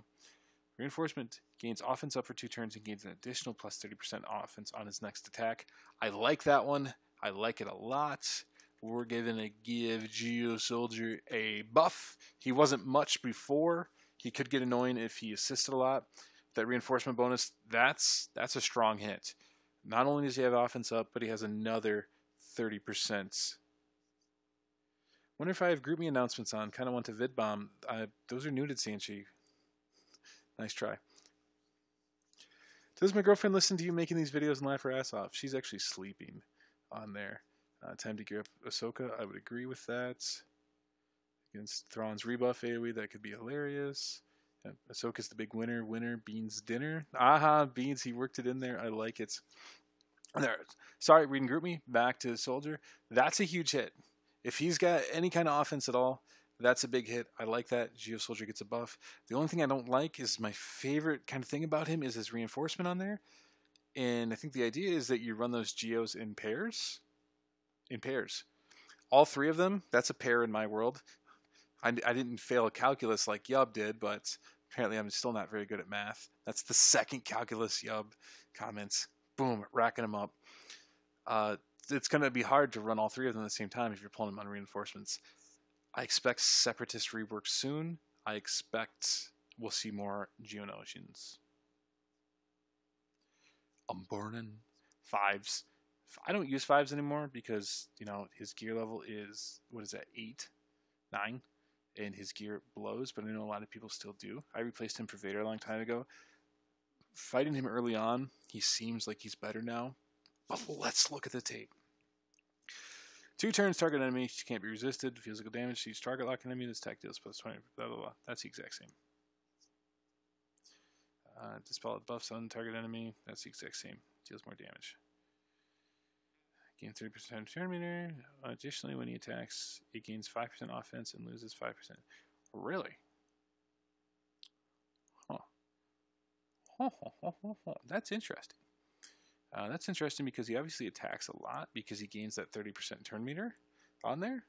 reinforcement gains offense up for two turns and gains an additional plus 30% offense on his next attack. I like that one. I like it a lot. We're going to give Geo Soldier a buff. He wasn't much before. He could get annoying if he assisted a lot. That reinforcement bonus, that's that's a strong hit. Not only does he have offense up, but he has another 30% Wonder if I have GroupMe announcements on. Kind of want to VidBomb. Uh, those are new to Sanchi. Nice try. Does my girlfriend listen to you making these videos and laugh her ass off? She's actually sleeping on there. Uh, time to gear up Ahsoka. I would agree with that. Against Thrawn's rebuff AoE, that could be hilarious. Yeah, Ahsoka's the big winner. Winner Beans dinner. Aha, Beans. He worked it in there. I like it. There. Sorry, reading GroupMe. Back to the Soldier. That's a huge hit. If he's got any kind of offense at all, that's a big hit. I like that. Geo Soldier gets a buff. The only thing I don't like is my favorite kind of thing about him is his reinforcement on there. And I think the idea is that you run those Geos in pairs. In pairs. All three of them, that's a pair in my world. I, I didn't fail calculus like Yub did, but apparently I'm still not very good at math. That's the second calculus Yub comments. Boom, racking them up. Uh, it's going to be hard to run all three of them at the same time if you're pulling them on reinforcements. I expect Separatist rework soon. I expect we'll see more Geonosians. I'm burning fives. I don't use fives anymore because you know his gear level is what is that eight, nine, and his gear blows. But I know a lot of people still do. I replaced him for Vader a long time ago. Fighting him early on, he seems like he's better now. But let's look at the tape. Two turns, target enemy She can't be resisted. Physical damage each target lock enemy. This attack deals plus 20. Blah, blah, blah. That's the exact same. Uh, dispel buffs on target enemy. That's the exact same. Deals more damage. Gain 30% turn meter. Additionally, when he attacks, it gains 5% offense and loses 5%. Really? Huh. That's interesting. Uh, that's interesting because he obviously attacks a lot because he gains that 30% turn meter on there.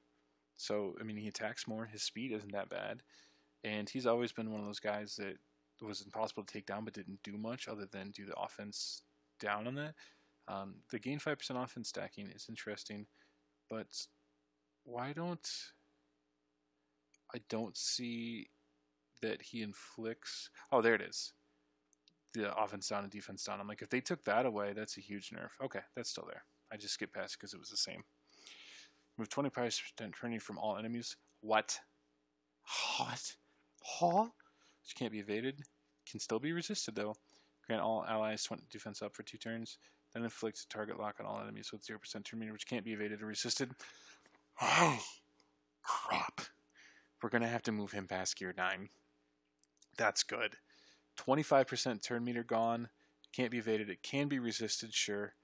So, I mean, he attacks more. His speed isn't that bad. And he's always been one of those guys that was impossible to take down but didn't do much other than do the offense down on that. Um, the gain 5% offense stacking is interesting, but why don't I don't see that he inflicts. Oh, there it is the offense down and defense down. I'm like, if they took that away, that's a huge nerf. Okay, that's still there. I just skipped past because it was the same. Remove 25% turn from all enemies. What? What? Huh? Which can't be evaded. Can still be resisted though. Grant all allies 20 defense up for two turns. Then inflicts a target lock on all enemies with 0% turn meter, which can't be evaded or resisted. Oh, crap. We're going to have to move him past gear 9. That's good. 25% turn meter gone. Can't be evaded. It can be resisted, sure,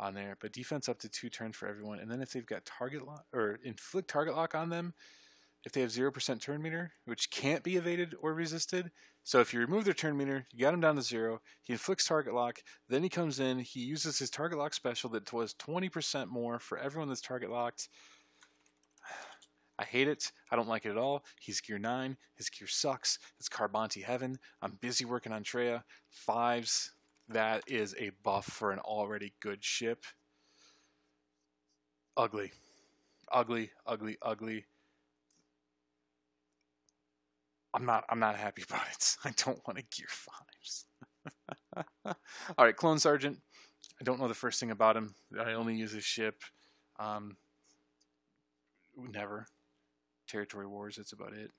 on there. But defense up to two turns for everyone. And then if they've got target lock or inflict target lock on them, if they have 0% turn meter, which can't be evaded or resisted. So if you remove their turn meter, you got him down to zero, he inflicts target lock, then he comes in, he uses his target lock special that was 20% more for everyone that's target locked. I hate it. I don't like it at all. He's gear 9. His gear sucks. It's Carbanti heaven. I'm busy working on Traya. Fives. That is a buff for an already good ship. Ugly. Ugly, ugly, ugly. I'm not I'm not happy about it. I don't want to gear fives. All right, Clone Sergeant. I don't know the first thing about him. I only use his ship. Um, never. Territory Wars, that's about it.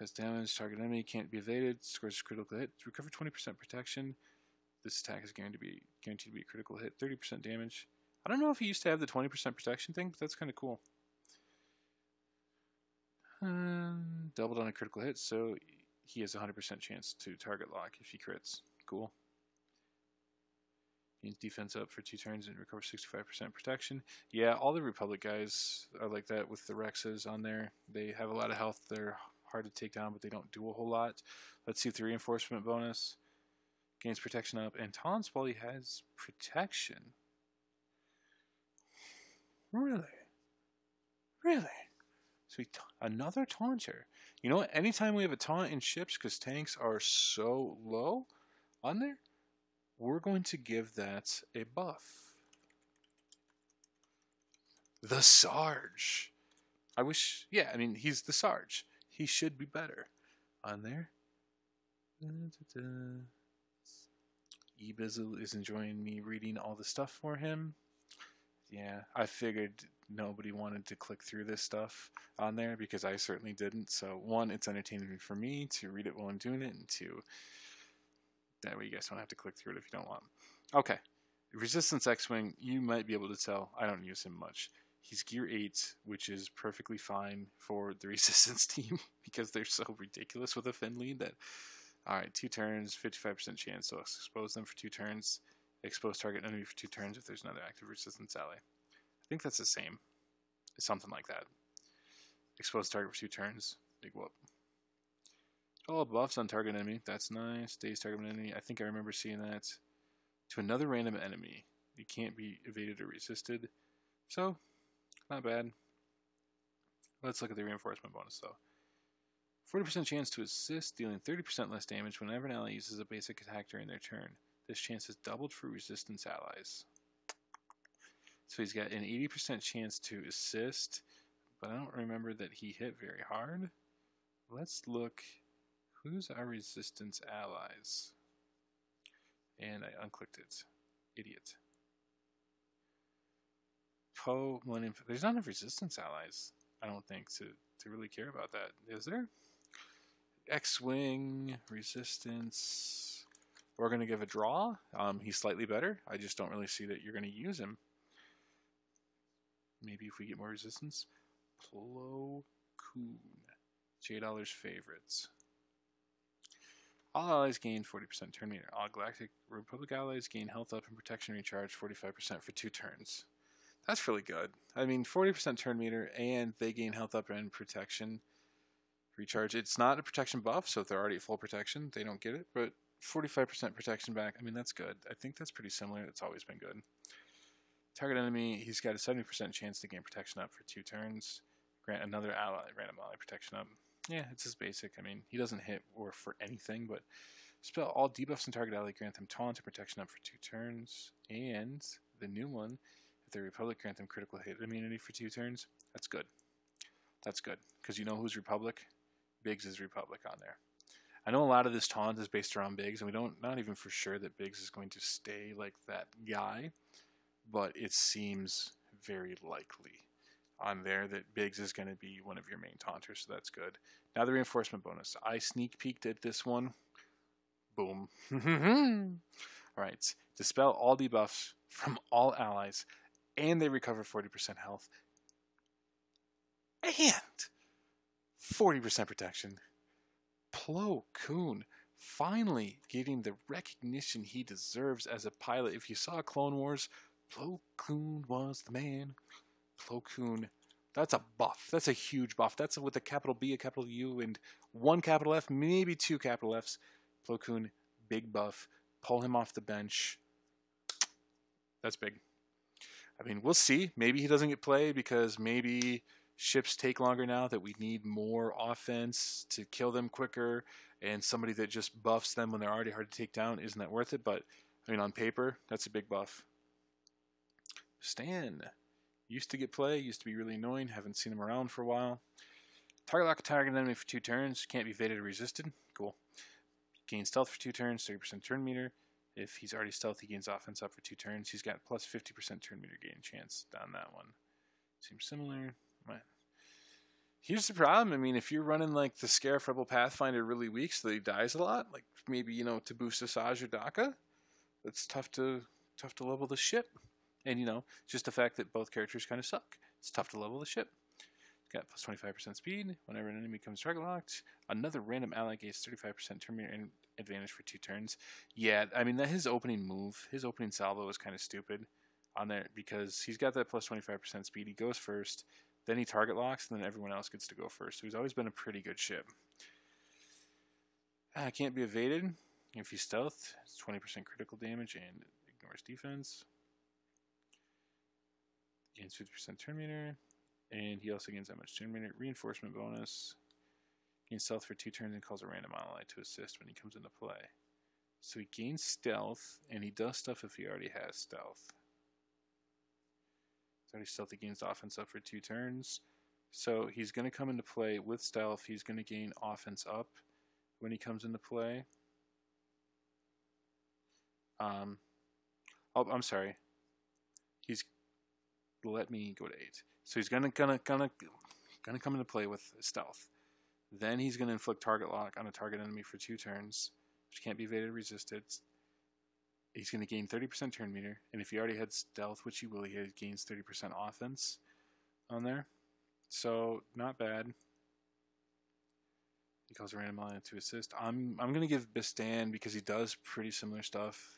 If damage, target enemy can't be evaded, scores critical hit, recover 20% protection. This attack is guaranteed to be guaranteed to be a critical hit, 30% damage. I don't know if he used to have the 20% protection thing, but that's kind of cool. Um, doubled on a critical hit, so he has a 100% chance to target lock if he crits. Cool. Gains defense up for two turns and recovers 65% protection. Yeah, all the Republic guys are like that with the Rexes on there. They have a lot of health. They're hard to take down, but they don't do a whole lot. Let's see if the reinforcement bonus gains protection up. And Taunts while has protection. Really? Really? So we another taunter. You know? Anytime we have a taunt in ships, because tanks are so low on there, we're going to give that a buff. The Sarge. I wish, yeah, I mean, he's the Sarge. He should be better on there. Ebizzle is enjoying me reading all the stuff for him. Yeah, I figured nobody wanted to click through this stuff on there because I certainly didn't. So, one, it's entertaining for me to read it while I'm doing it, and two, that way you guys don't have to click through it if you don't want. Okay, Resistance X-Wing, you might be able to tell. I don't use him much. He's gear 8, which is perfectly fine for the Resistance team because they're so ridiculous with a Finn lead that, alright, two turns, 55% chance, so expose them for two turns, expose target enemy for two turns if there's another active Resistance ally. I think that's the same. It's something like that. Expose target for two turns, big whoop. Oh, All buffs on target enemy. That's nice. Days target enemy. I think I remember seeing that. To another random enemy. It can't be evaded or resisted. So, not bad. Let's look at the reinforcement bonus though. 40% chance to assist, dealing 30% less damage whenever an ally uses a basic attack during their turn. This chance is doubled for resistance allies. So he's got an 80% chance to assist, but I don't remember that he hit very hard. Let's look Who's our resistance allies? And I unclicked it. Idiot. Poe. There's not enough resistance allies, I don't think, to, to really care about that. Is there? X Wing, resistance. We're going to give a draw. Um, he's slightly better. I just don't really see that you're going to use him. Maybe if we get more resistance. Plo Koon. Dollar's favorites. All allies gain 40% turn meter. All Galactic Republic allies gain health up and protection recharge 45% for two turns. That's really good. I mean, 40% turn meter, and they gain health up and protection recharge. It's not a protection buff, so if they're already at full protection, they don't get it, but 45% protection back, I mean, that's good. I think that's pretty similar. It's always been good. Target enemy, he's got a 70% chance to gain protection up for two turns. Grant another ally, random ally protection up. Yeah, it's just basic. I mean, he doesn't hit or for anything, but spell all debuffs and target ally grant them taunt and protection up for two turns. And the new one, if the Republic grant them critical hit immunity for two turns. That's good. That's good because you know who's Republic. Biggs is Republic on there. I know a lot of this taunt is based around Biggs, and we don't not even for sure that Biggs is going to stay like that guy, but it seems very likely on there that Biggs is going to be one of your main taunters, so that's good. Now the reinforcement bonus. I sneak peeked at this one. Boom. all right. Dispel all debuffs from all allies, and they recover 40% health. And 40% protection. Plo Koon finally getting the recognition he deserves as a pilot. If you saw Clone Wars, Plo Koon was the man. Plo Koon, that's a buff. That's a huge buff. That's with a capital B, a capital U, and one capital F, maybe two capital Fs. Plo Koon, big buff. Pull him off the bench. That's big. I mean, we'll see. Maybe he doesn't get play because maybe ships take longer now that we need more offense to kill them quicker and somebody that just buffs them when they're already hard to take down isn't that worth it but i mean on paper that's a big buff stan used to get play used to be really annoying haven't seen him around for a while. Target lock a target enemy for two turns can't be evaded or resisted. Cool. Gain stealth for two turns 30% turn meter. If he's already stealth he gains offense up for two turns he's got plus 50% turn meter gain chance on that one. Seems similar. Here's the problem. I mean, if you're running like the Scarif Rebel Pathfinder really weak so that he dies a lot, like maybe, you know, to boost Asajj or Daka, it's tough to tough to level the ship. And, you know, just the fact that both characters kind of suck. It's tough to level the ship. Got plus 25% speed. Whenever an enemy becomes target locked, another random ally gains 35% turn advantage for two turns. Yeah, I mean, that his opening move, his opening salvo was kind of stupid on there because he's got that plus 25% speed. He goes first. Then he target locks, and then everyone else gets to go first. So he's always been a pretty good ship. Uh, can't be evaded. If he's stealth, it's 20% critical damage and ignores defense. Gains 50% turn meter. And he also gains that much turn meter. Reinforcement bonus. Gains stealth for two turns and calls a random ally to assist when he comes into play. So he gains stealth, and he does stuff if he already has stealth. So he stealthy gains offense up for two turns. So he's going to come into play with stealth. He's going to gain offense up when he comes into play. Um, oh, I'm sorry. He's let me go to eight. So he's gonna gonna gonna gonna come into play with stealth. Then he's gonna inflict target lock on a target enemy for two turns, which can't be evaded or resisted he's to gain 30% turn meter, and if he already had stealth, which he will, he gains 30% offense on there. So not bad. He calls a random ally to assist. I'm I'm gonna give Bistan because he does pretty similar stuff.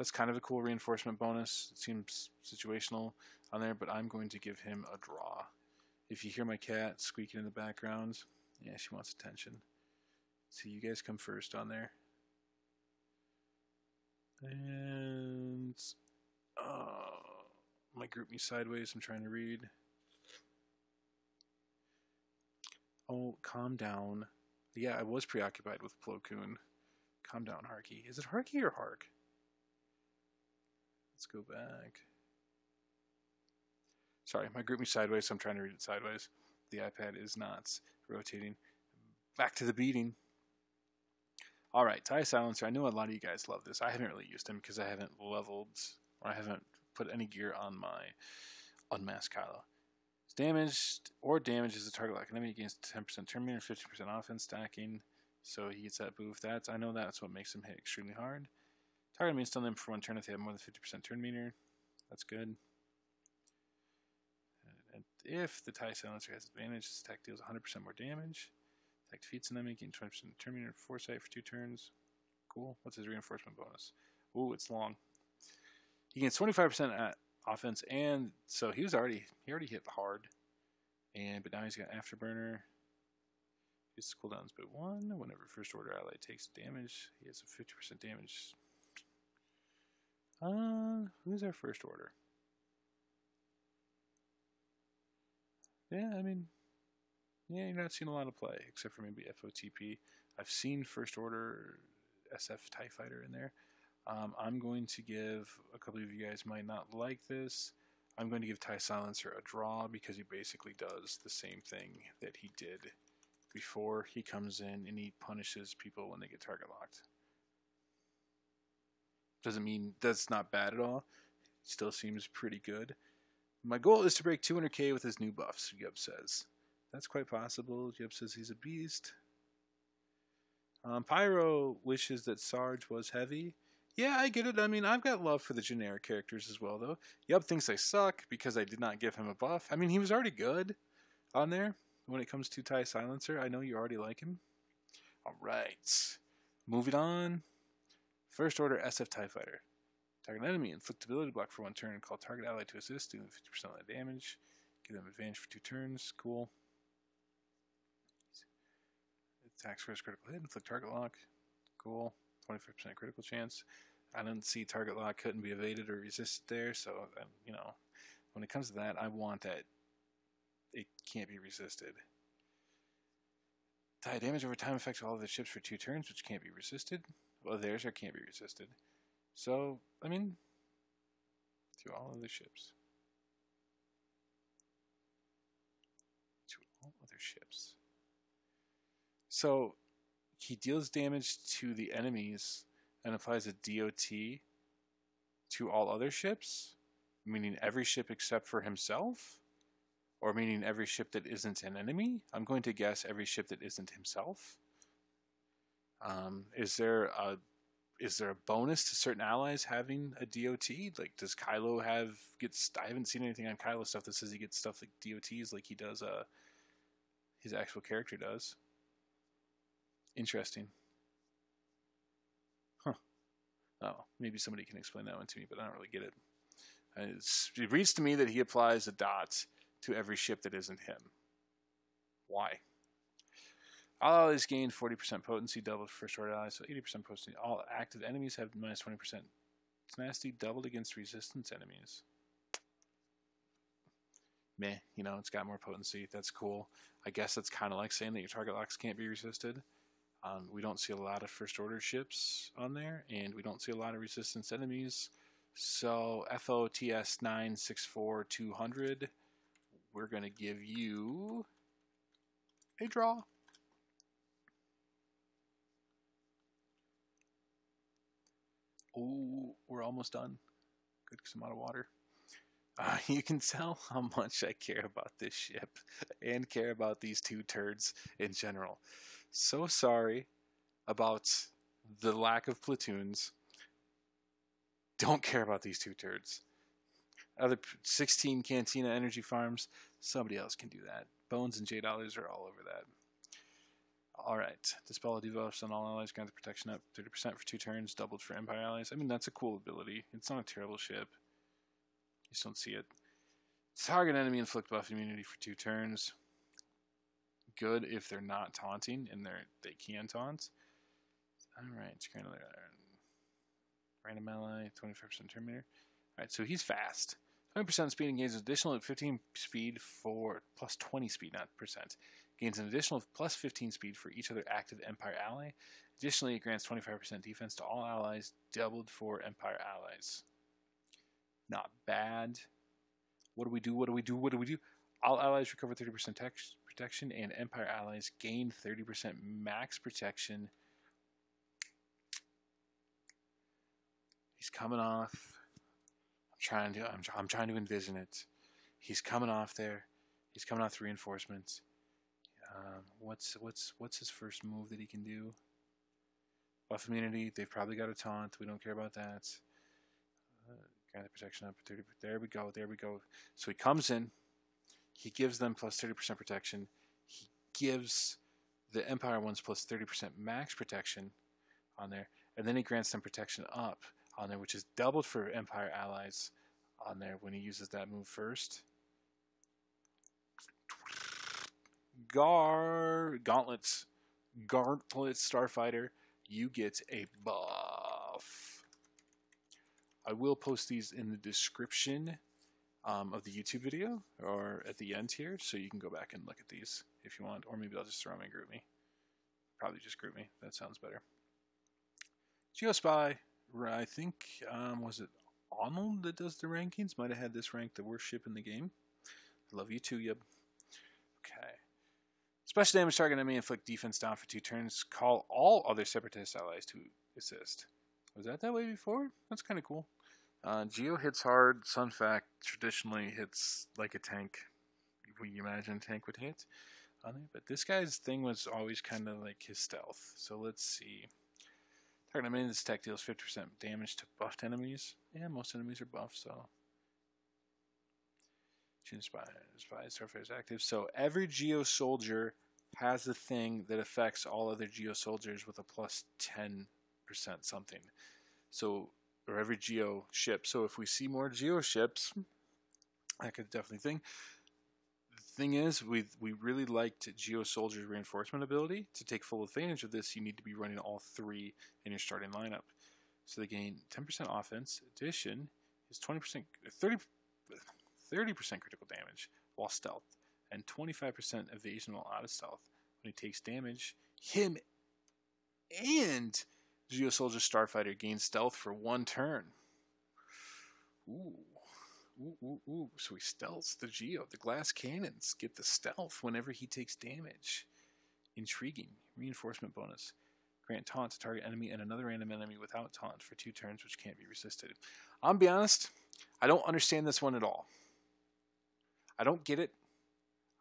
That's kind of a cool reinforcement bonus. It seems situational on there, but I'm going to give him a draw. If you hear my cat squeaking in the background, yeah, she wants attention. So you guys come first on there. And uh, my GroupMe sideways. I'm trying to read. Oh, calm down. Yeah, I was preoccupied with Plo Koon. Calm down, Harky. Is it Harky or Hark? Let's go back. Sorry, my GroupMe sideways, so I'm trying to read it sideways. The iPad is not rotating. Back to the beating. All right, TIE Silencer. I know a lot of you guys love this. I haven't really used him because I haven't leveled or I haven't put any gear on my Unmasked Kylo. It's damaged or damages the target like enemy against 10% turn meter, 50% offense stacking. So he gets that boost. That's I know that's what makes him hit extremely hard. Target enemy stun them for one turn if they have more than 50% turn meter. That's good. And if the TIE Silencer has advantage, this attack deals 100% more damage. Attack defeats an enemy, gain 20% turn meter Foresight for two turns. Cool. What's his reinforcement bonus? Ooh, it's long. He gains 25% at offense, and so he was already he already hit hard, and but now he's got afterburner. His cooldown's but one. Whenever first order ally takes damage, he has a 50% damage. Uh, who's our first order? Yeah, I mean, yeah, you're not seeing a lot of play, except for maybe FOTP. I've seen First Order SF TIE Fighter in there. Um, I'm going to give, a couple of you guys might not like this, I'm going to give TIE Silencer a draw because he basically does the same thing that he did before. He comes in and he punishes people when they get target locked. Doesn't mean that's not bad at all. Still seems pretty good. My goal is to break 200k with his new buffs, Yub says. That's quite possible. Yub says he's a beast. Um, Pyro wishes that Sarge was heavy. Yeah, I get it. I mean, I've got love for the generic characters as well, though. Yub thinks I suck because I did not give him a buff. I mean, he was already good on there when it comes to TIE Silencer. I know you already like him. All right. Moving on. First Order SF TIE Fighter. Target enemy, inflict ability block for one turn, call target ally to assist, doing 50% of the damage. Give them advantage for two turns. Cool. Attacks first critical hit, inflict target lock. Cool. 25% critical chance. I don't see target lock couldn't be evaded or resisted there, so, um, you know, when it comes to that, I want that it can't be resisted. Tie damage over time affects all of the ships for two turns, which can't be resisted. Well, theirs are can't be resisted. So, I mean, to all of the ships. To all other ships. So, he deals damage to the enemies and applies a DOT to all other ships, meaning every ship except for himself, or meaning every ship that isn't an enemy. I'm going to guess every ship that isn't himself. Um, is there a is there a bonus to certain allies having a DOT? Like, does Kylo have gets? I haven't seen anything on Kylo stuff that says he gets stuff like DOTs, like he does. Uh, his actual character does. Interesting. Huh. Oh, maybe somebody can explain that one to me, but I don't really get it. It's, it reads to me that he applies a dot to every ship that isn't him. Why? All allies gain 40% potency, doubled for short allies, so 80% potency. All active enemies have minus 20%. Tenacity doubled against resistance enemies. Meh, you know, it's got more potency. That's cool. I guess that's kind of like saying that your target locks can't be resisted. Um, we don't see a lot of first order ships on there, and we don't see a lot of resistance enemies. So FOTS 964200, we're going to give you a draw. We're almost done. Good, because I'm out of water. Uh, you can tell how much I care about this ship and care about these two turds in general. So sorry about the lack of platoons. Don't care about these two turds. Other 16 Cantina energy farms, somebody else can do that. Bones and J dollars are all over that. All right. Dispel a debuffs on all allies, grant the protection up 30% for two turns, doubled for Empire allies. I mean, that's a cool ability. It's not a terrible ship. You just don't see it. Target enemy inflict buff immunity for two turns. Good if they're not taunting and they're they can taunt. All right, uh, random ally, 25% turn meter. All right, so he's fast. 20% speed and gains additional 15 speed for plus 20 speed, not percent. Gains an additional plus 15 speed for each other active Empire ally. Additionally, it grants 25% defense to all allies, doubled for Empire allies. Not bad. What do we do? What do we do? What do we do? All allies recover 30% tex- protection, and Empire allies gain 30% max protection. He's coming off. I'm trying to. I'm, I'm trying to envision it. He's coming off there. He's coming off the reinforcements. Um, what's what's what's his first move that he can do? Buff immunity. They've probably got a taunt. We don't care about that. Uh, grant the protection up 30. There we go. There we go. So he comes in. He gives them plus 30% protection. He gives the Empire ones plus 30% max protection on there, and then he grants them protection up on there, which is doubled for Empire allies on there when he uses that move first. Gar gauntlets, gauntlet starfighter, you get a buff. I will post these in the description um, of the YouTube video or at the end here, so you can go back and look at these if you want, or maybe I'll just throw them in GroupMe. Probably just GroupMe. That sounds better. Geo Spy, I think um, was it Arnold that does the rankings? Might have had this rank the worst ship in the game. I love you too, Yub. Special damage target enemy inflict defense down for two turns. Call all other separatist allies to assist. Was that that way before? That's kind of cool. Uh, Geo hits hard. Sun Fac traditionally hits like a tank. We imagine a tank would hit on it, but this guy's thing was always kind of like his stealth. So let's see. Target enemy, this attack deals 50% damage to buffed enemies. Yeah, most enemies are buffed, so. Choose spy, spy, starfire is active. So every Geo soldier has a thing that affects all other Geo soldiers with a plus 10% something. So, or every Geo ship. So if we see more Geo ships, I could definitely think The thing is, we we really liked Geo Soldier's reinforcement ability. To take full advantage of this, you need to be running all three in your starting lineup. So they gain 10% offense. Addition is 20%, 30, 30% critical damage while stealth, and 25% evasion while out of stealth. When he takes damage, him and Geo Soldier Starfighter gain stealth for one turn. Ooh. Ooh, ooh, ooh. So he stealths the Geo. The glass cannons get the stealth whenever he takes damage. Intriguing. Reinforcement bonus. Grant taunt to target enemy and another random enemy without taunt for two turns, which can't be resisted. I'll be honest, I don't understand this one at all. I don't get it.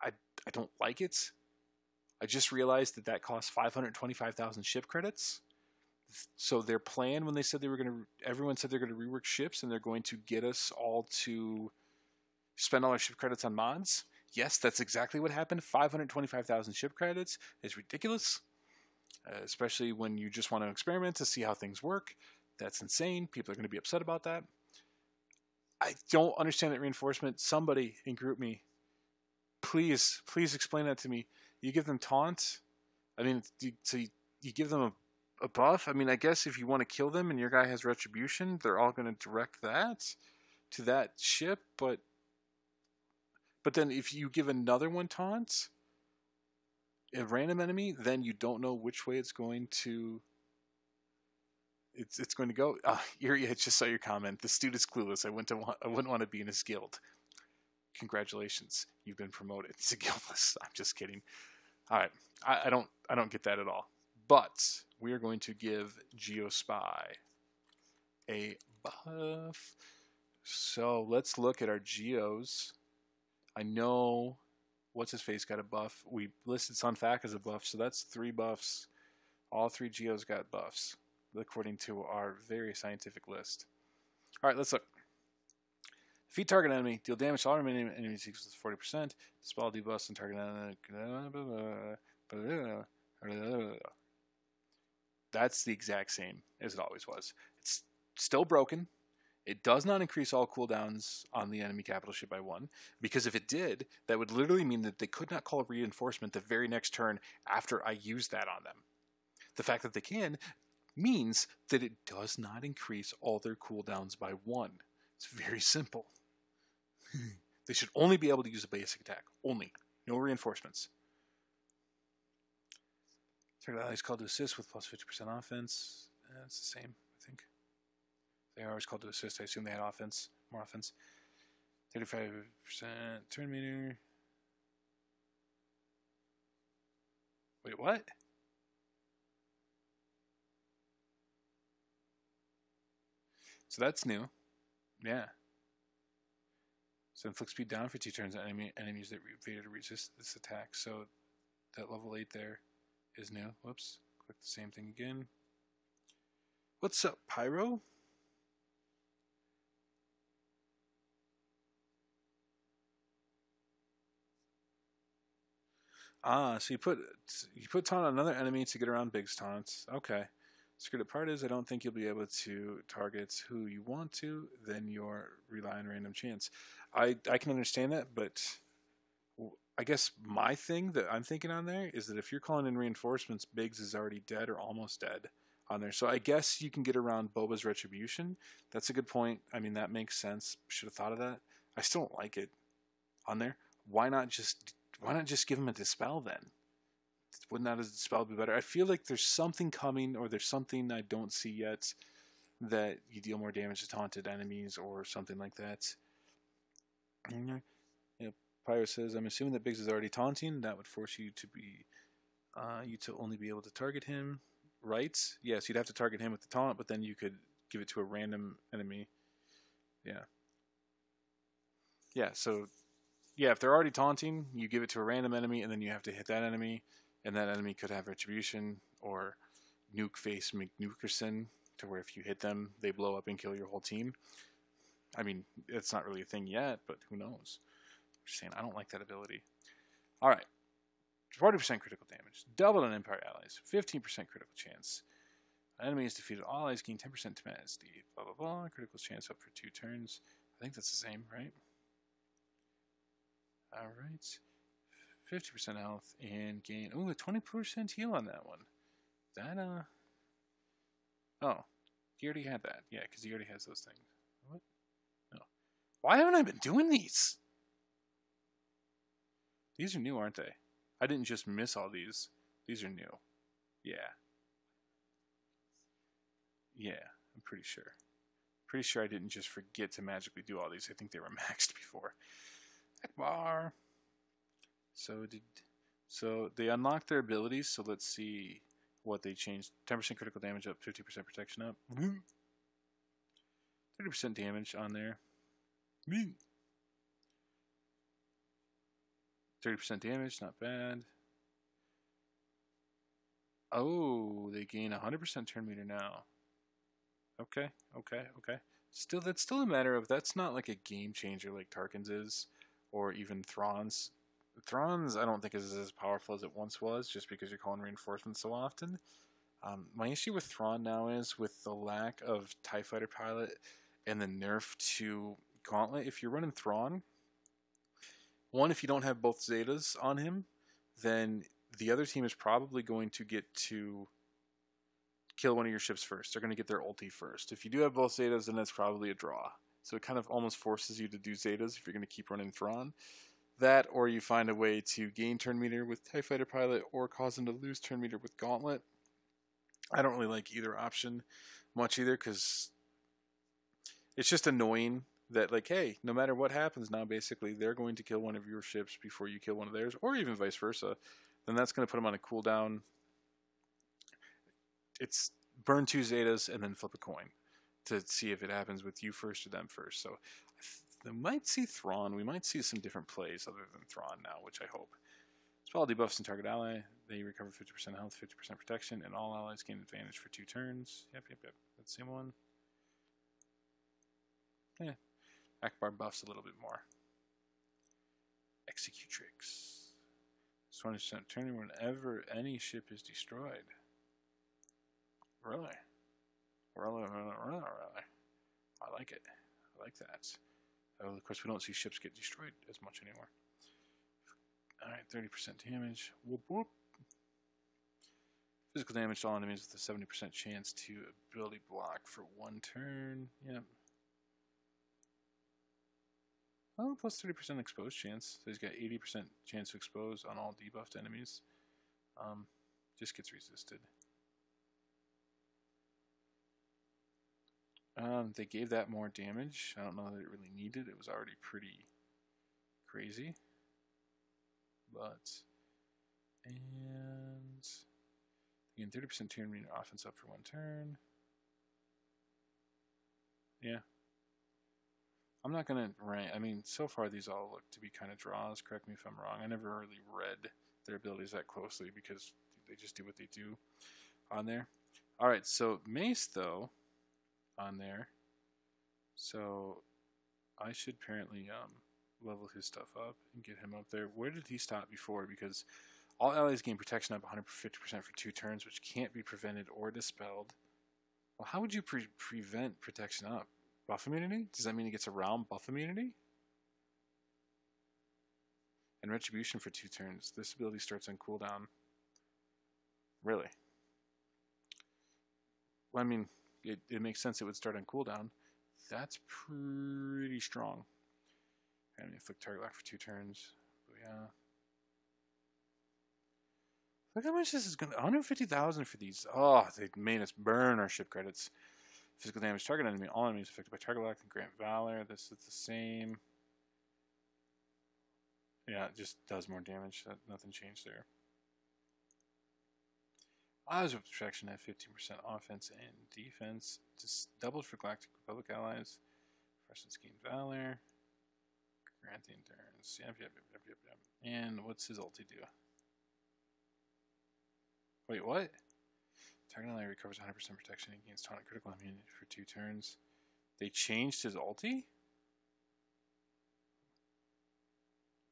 I, I don't like it. I just realized that that costs 525,000 ship credits. So their plan when they said they were going to everyone said they're going to rework ships and they're going to get us all to spend all our ship credits on mods. Yes that's exactly what happened. 525000 ship credits is ridiculous uh, especially when you just want to experiment to see how things work. That's insane. People are going to be upset about that i don't understand that reinforcement somebody in GroupMe please please explain that to me you give them taunt i mean so you, you give them a a buff. I mean, I guess if you want to kill them and your guy has retribution, they're all going to direct that to that ship. But but then if you give another one taunts, a random enemy, then you don't know which way it's going to. It's it's going to go. Uh, Erie, I just saw your comment. This dude is clueless. I wouldn't want, I wouldn't want to be in his guild. Congratulations, you've been promoted to guildless. I'm just kidding. All right, I, I don't I don't get that at all. But we are going to give Geo Spy a buff. So let's look at our Geos. I know what's his face got a buff. We listed Sun Fac as a buff, so that's three buffs. All three Geos got buffs, according to our very scientific list. All right, let's look. Defeat target enemy, deal damage to all remaining enemies equals 40%. Dispel debuffs and target enemy that's the exact same as it always was. It's still broken. It does not increase all cooldowns on the enemy capital ship by one, because if it did, that would literally mean that they could not call reinforcement the very next turn after I use that on them. The fact that they can means that it does not increase all their cooldowns by one. It's very simple. they should only be able to use a basic attack. Only. No reinforcements. Target allies called to assist with plus 50% offense. It's the same, I think. They are always called to assist. I assume they had offense, more offense. 35% turn meter. Wait, what? So that's new. Yeah. So inflict speed down for two turns on enemy, enemies that failure to resist this attack. So that level 8 there is new. Whoops. Click the same thing again. What's up, Pyro? Ah, so you put you put taunt on another enemy to get around Biggs's taunts. Okay. Screwed part is I don't think you'll be able to target who you want to, then you're relying on random chance. I I can understand that, but I guess my thing that I'm thinking on there is that if you're calling in reinforcements, Biggs is already dead or almost dead on there. So I guess you can get around Boba's retribution. That's a good point. I mean, that makes sense. Should have thought of that. I still don't like it on there. Why not just why not just give him a dispel then? Wouldn't that a dispel be better? I feel like there's something coming, or there's something I don't see yet that you deal more damage to taunted enemies or something like that. Pyro says, I'm assuming that Biggs is already taunting. That would force you to be uh, you to only be able to target him. Right? Yes, you'd have to target him with the taunt, but then you could give it to a random enemy. Yeah. Yeah, so yeah, if they're already taunting, you give it to a random enemy, and then you have to hit that enemy, and that enemy could have retribution or nuke face McNukerson, to where if you hit them, they blow up and kill your whole team. I mean, it's not really a thing yet, but who knows? I'm just saying, I don't like that ability. All right, 40% critical damage, double on Empire allies, 15% critical chance. Enemy is defeated, all allies gain 10% tenacity, blah blah blah. Critical chance up for two turns. I think that's the same, right? Alright. 50% health and gain. Ooh, a 20% heal on that one. That, uh. Oh. He already had that. Yeah, because he already has those things. What? No. Why haven't I been doing these? These are new, aren't they? I didn't just miss all these. These are new. Yeah. Yeah, I'm pretty sure. Pretty sure I didn't just forget to magically do all these. I think they were maxed before. Ackbar. So did so they unlock their abilities. So let's see what they changed. Ten percent critical damage up, fifty percent protection up, thirty percent damage on there. Thirty percent damage, not bad. Oh, they gain hundred percent turn meter now. Okay, okay, okay. Still, that's still a matter of that's not like a game changer like Tarkin's is or even Thrawn's. Thrawn's I don't think is as powerful as it once was, just because you're calling reinforcements so often. Um, my issue with Thrawn now is with the lack of Tie Fighter pilot and the nerf to Gauntlet. If you're running Thrawn, one if you don't have both Zetas on him, then the other team is probably going to get to kill one of your ships first. They're going to get their ulti first. If you do have both Zetas, then that's probably a draw. So it kind of almost forces you to do Zetas if you're going to keep running Thrawn. That, or you find a way to gain turn meter with TIE Fighter Pilot, or cause them to lose turn meter with Gauntlet. I don't really like either option much either, because it's just annoying that, like, hey, no matter what happens now, basically, they're going to kill one of your ships before you kill one of theirs, or even vice versa. Then that's going to put them on a cooldown. It's burn two Zetas and then flip a coin to see if it happens with you first or them first. So we might see Thrawn. We might see some different plays other than Thrawn now, which I hope. Spell debuffs and target ally. They recover 50% health, 50% protection, and all allies gain advantage for two turns. Yep, yep, yep. That's the same one. Yeah. Ackbar buffs a little bit more. Executrix. 20% turning whenever any ship is destroyed. Really? Really, really, really, really. I like it. I like that. Oh, of course, we don't see ships get destroyed as much anymore. Alright, 30% damage. Whoop whoop. Physical damage to all enemies with a 70% chance to ability block for one turn. Yep. Oh, plus 30% exposed chance. So he's got 80% chance to expose on all debuffed enemies. Um, just gets resisted. Um, they gave that more damage. I don't know that it really needed. It was already pretty crazy. But and again, thirty percent turn meter offense up for one turn. Yeah. I'm not gonna rank. I mean, so far these all look to be kind of draws. Correct me if I'm wrong. I never really read their abilities that closely because they just do what they do on there. All right, so Mace though on there. So I should apparently um, level his stuff up and get him up there. Where did he stop before? Because all allies gain protection up 150% for two turns, which can't be prevented or dispelled. Well, how would you pre prevent protection up? Buff immunity? Does that mean he gets around buff immunity? And retribution for two turns. This ability starts on cooldown. Really? Well, I mean, it, it makes sense it would start on cooldown. That's pretty strong. And inflict target lock for two turns. But yeah. Look how much this is going to... 150,000 for these. Oh, they made us burn our ship credits. Physical damage target enemy. All enemies affected by target lock and grant valor. This is the same. Yeah, it just does more damage. Nothing changed there. Odds of protection at 15% offense and defense. Just doubled for Galactic Republic allies Presence gain valor. Granting turns. Yep, yep, yep, yep, yep, yep. And what's his ulti do? Wait, what? Target ally recovers 100% protection against taunt critical immunity for two turns. They changed his ulti?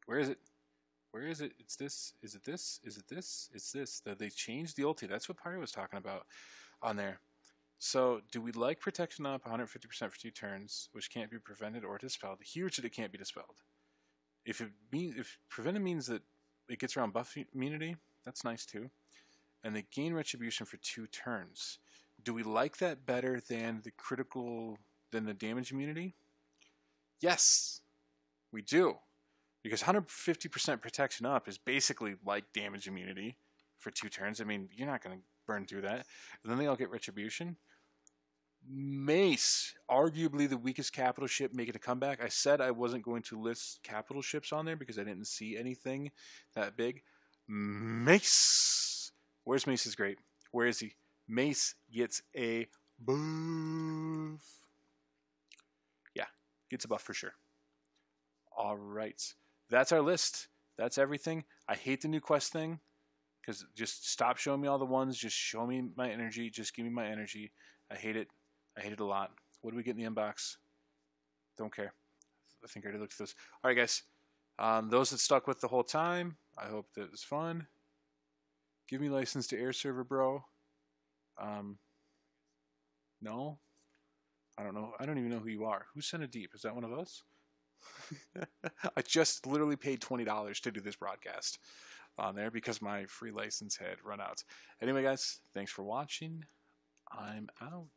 Where is it? Where is it? It's this. Is it this? Is it this? It's this. That they changed the ulti. That's what Party was talking about on there. So, do we like protection up 150% for two turns, which can't be prevented or dispelled? Huge that it can't be dispelled. If it means if prevented means that it gets around buff immunity, that's nice too. And they gain retribution for two turns. Do we like that better than the critical than the damage immunity? Yes, we do. Because 150% protection up is basically like damage immunity for two turns. I mean, you're not going to burn through that. And then they all get retribution. Mace, arguably the weakest capital ship, making a comeback. I said I wasn't going to list capital ships on there because I didn't see anything that big. Mace. Where's Mace's great? Where is he? Mace gets a buff. Yeah, gets a buff for sure. All right. That's our list. That's everything. I hate the new quest thing because just stop showing me all the ones. Just show me my energy. Just give me my energy. I hate it. I hate it a lot. What do we get in the inbox? Don't care. I think I already looked at those. All right, guys. Um, those that stuck with the whole time, I hope that it was fun. Give me license to AirServer, bro. Um, no, I don't know. I don't even know who you are. Who sent a deep? Is that one of us? I just literally paid twenty dollars to do this broadcast on there because my free license had run out. Anyway, guys, thanks for watching. I'm out.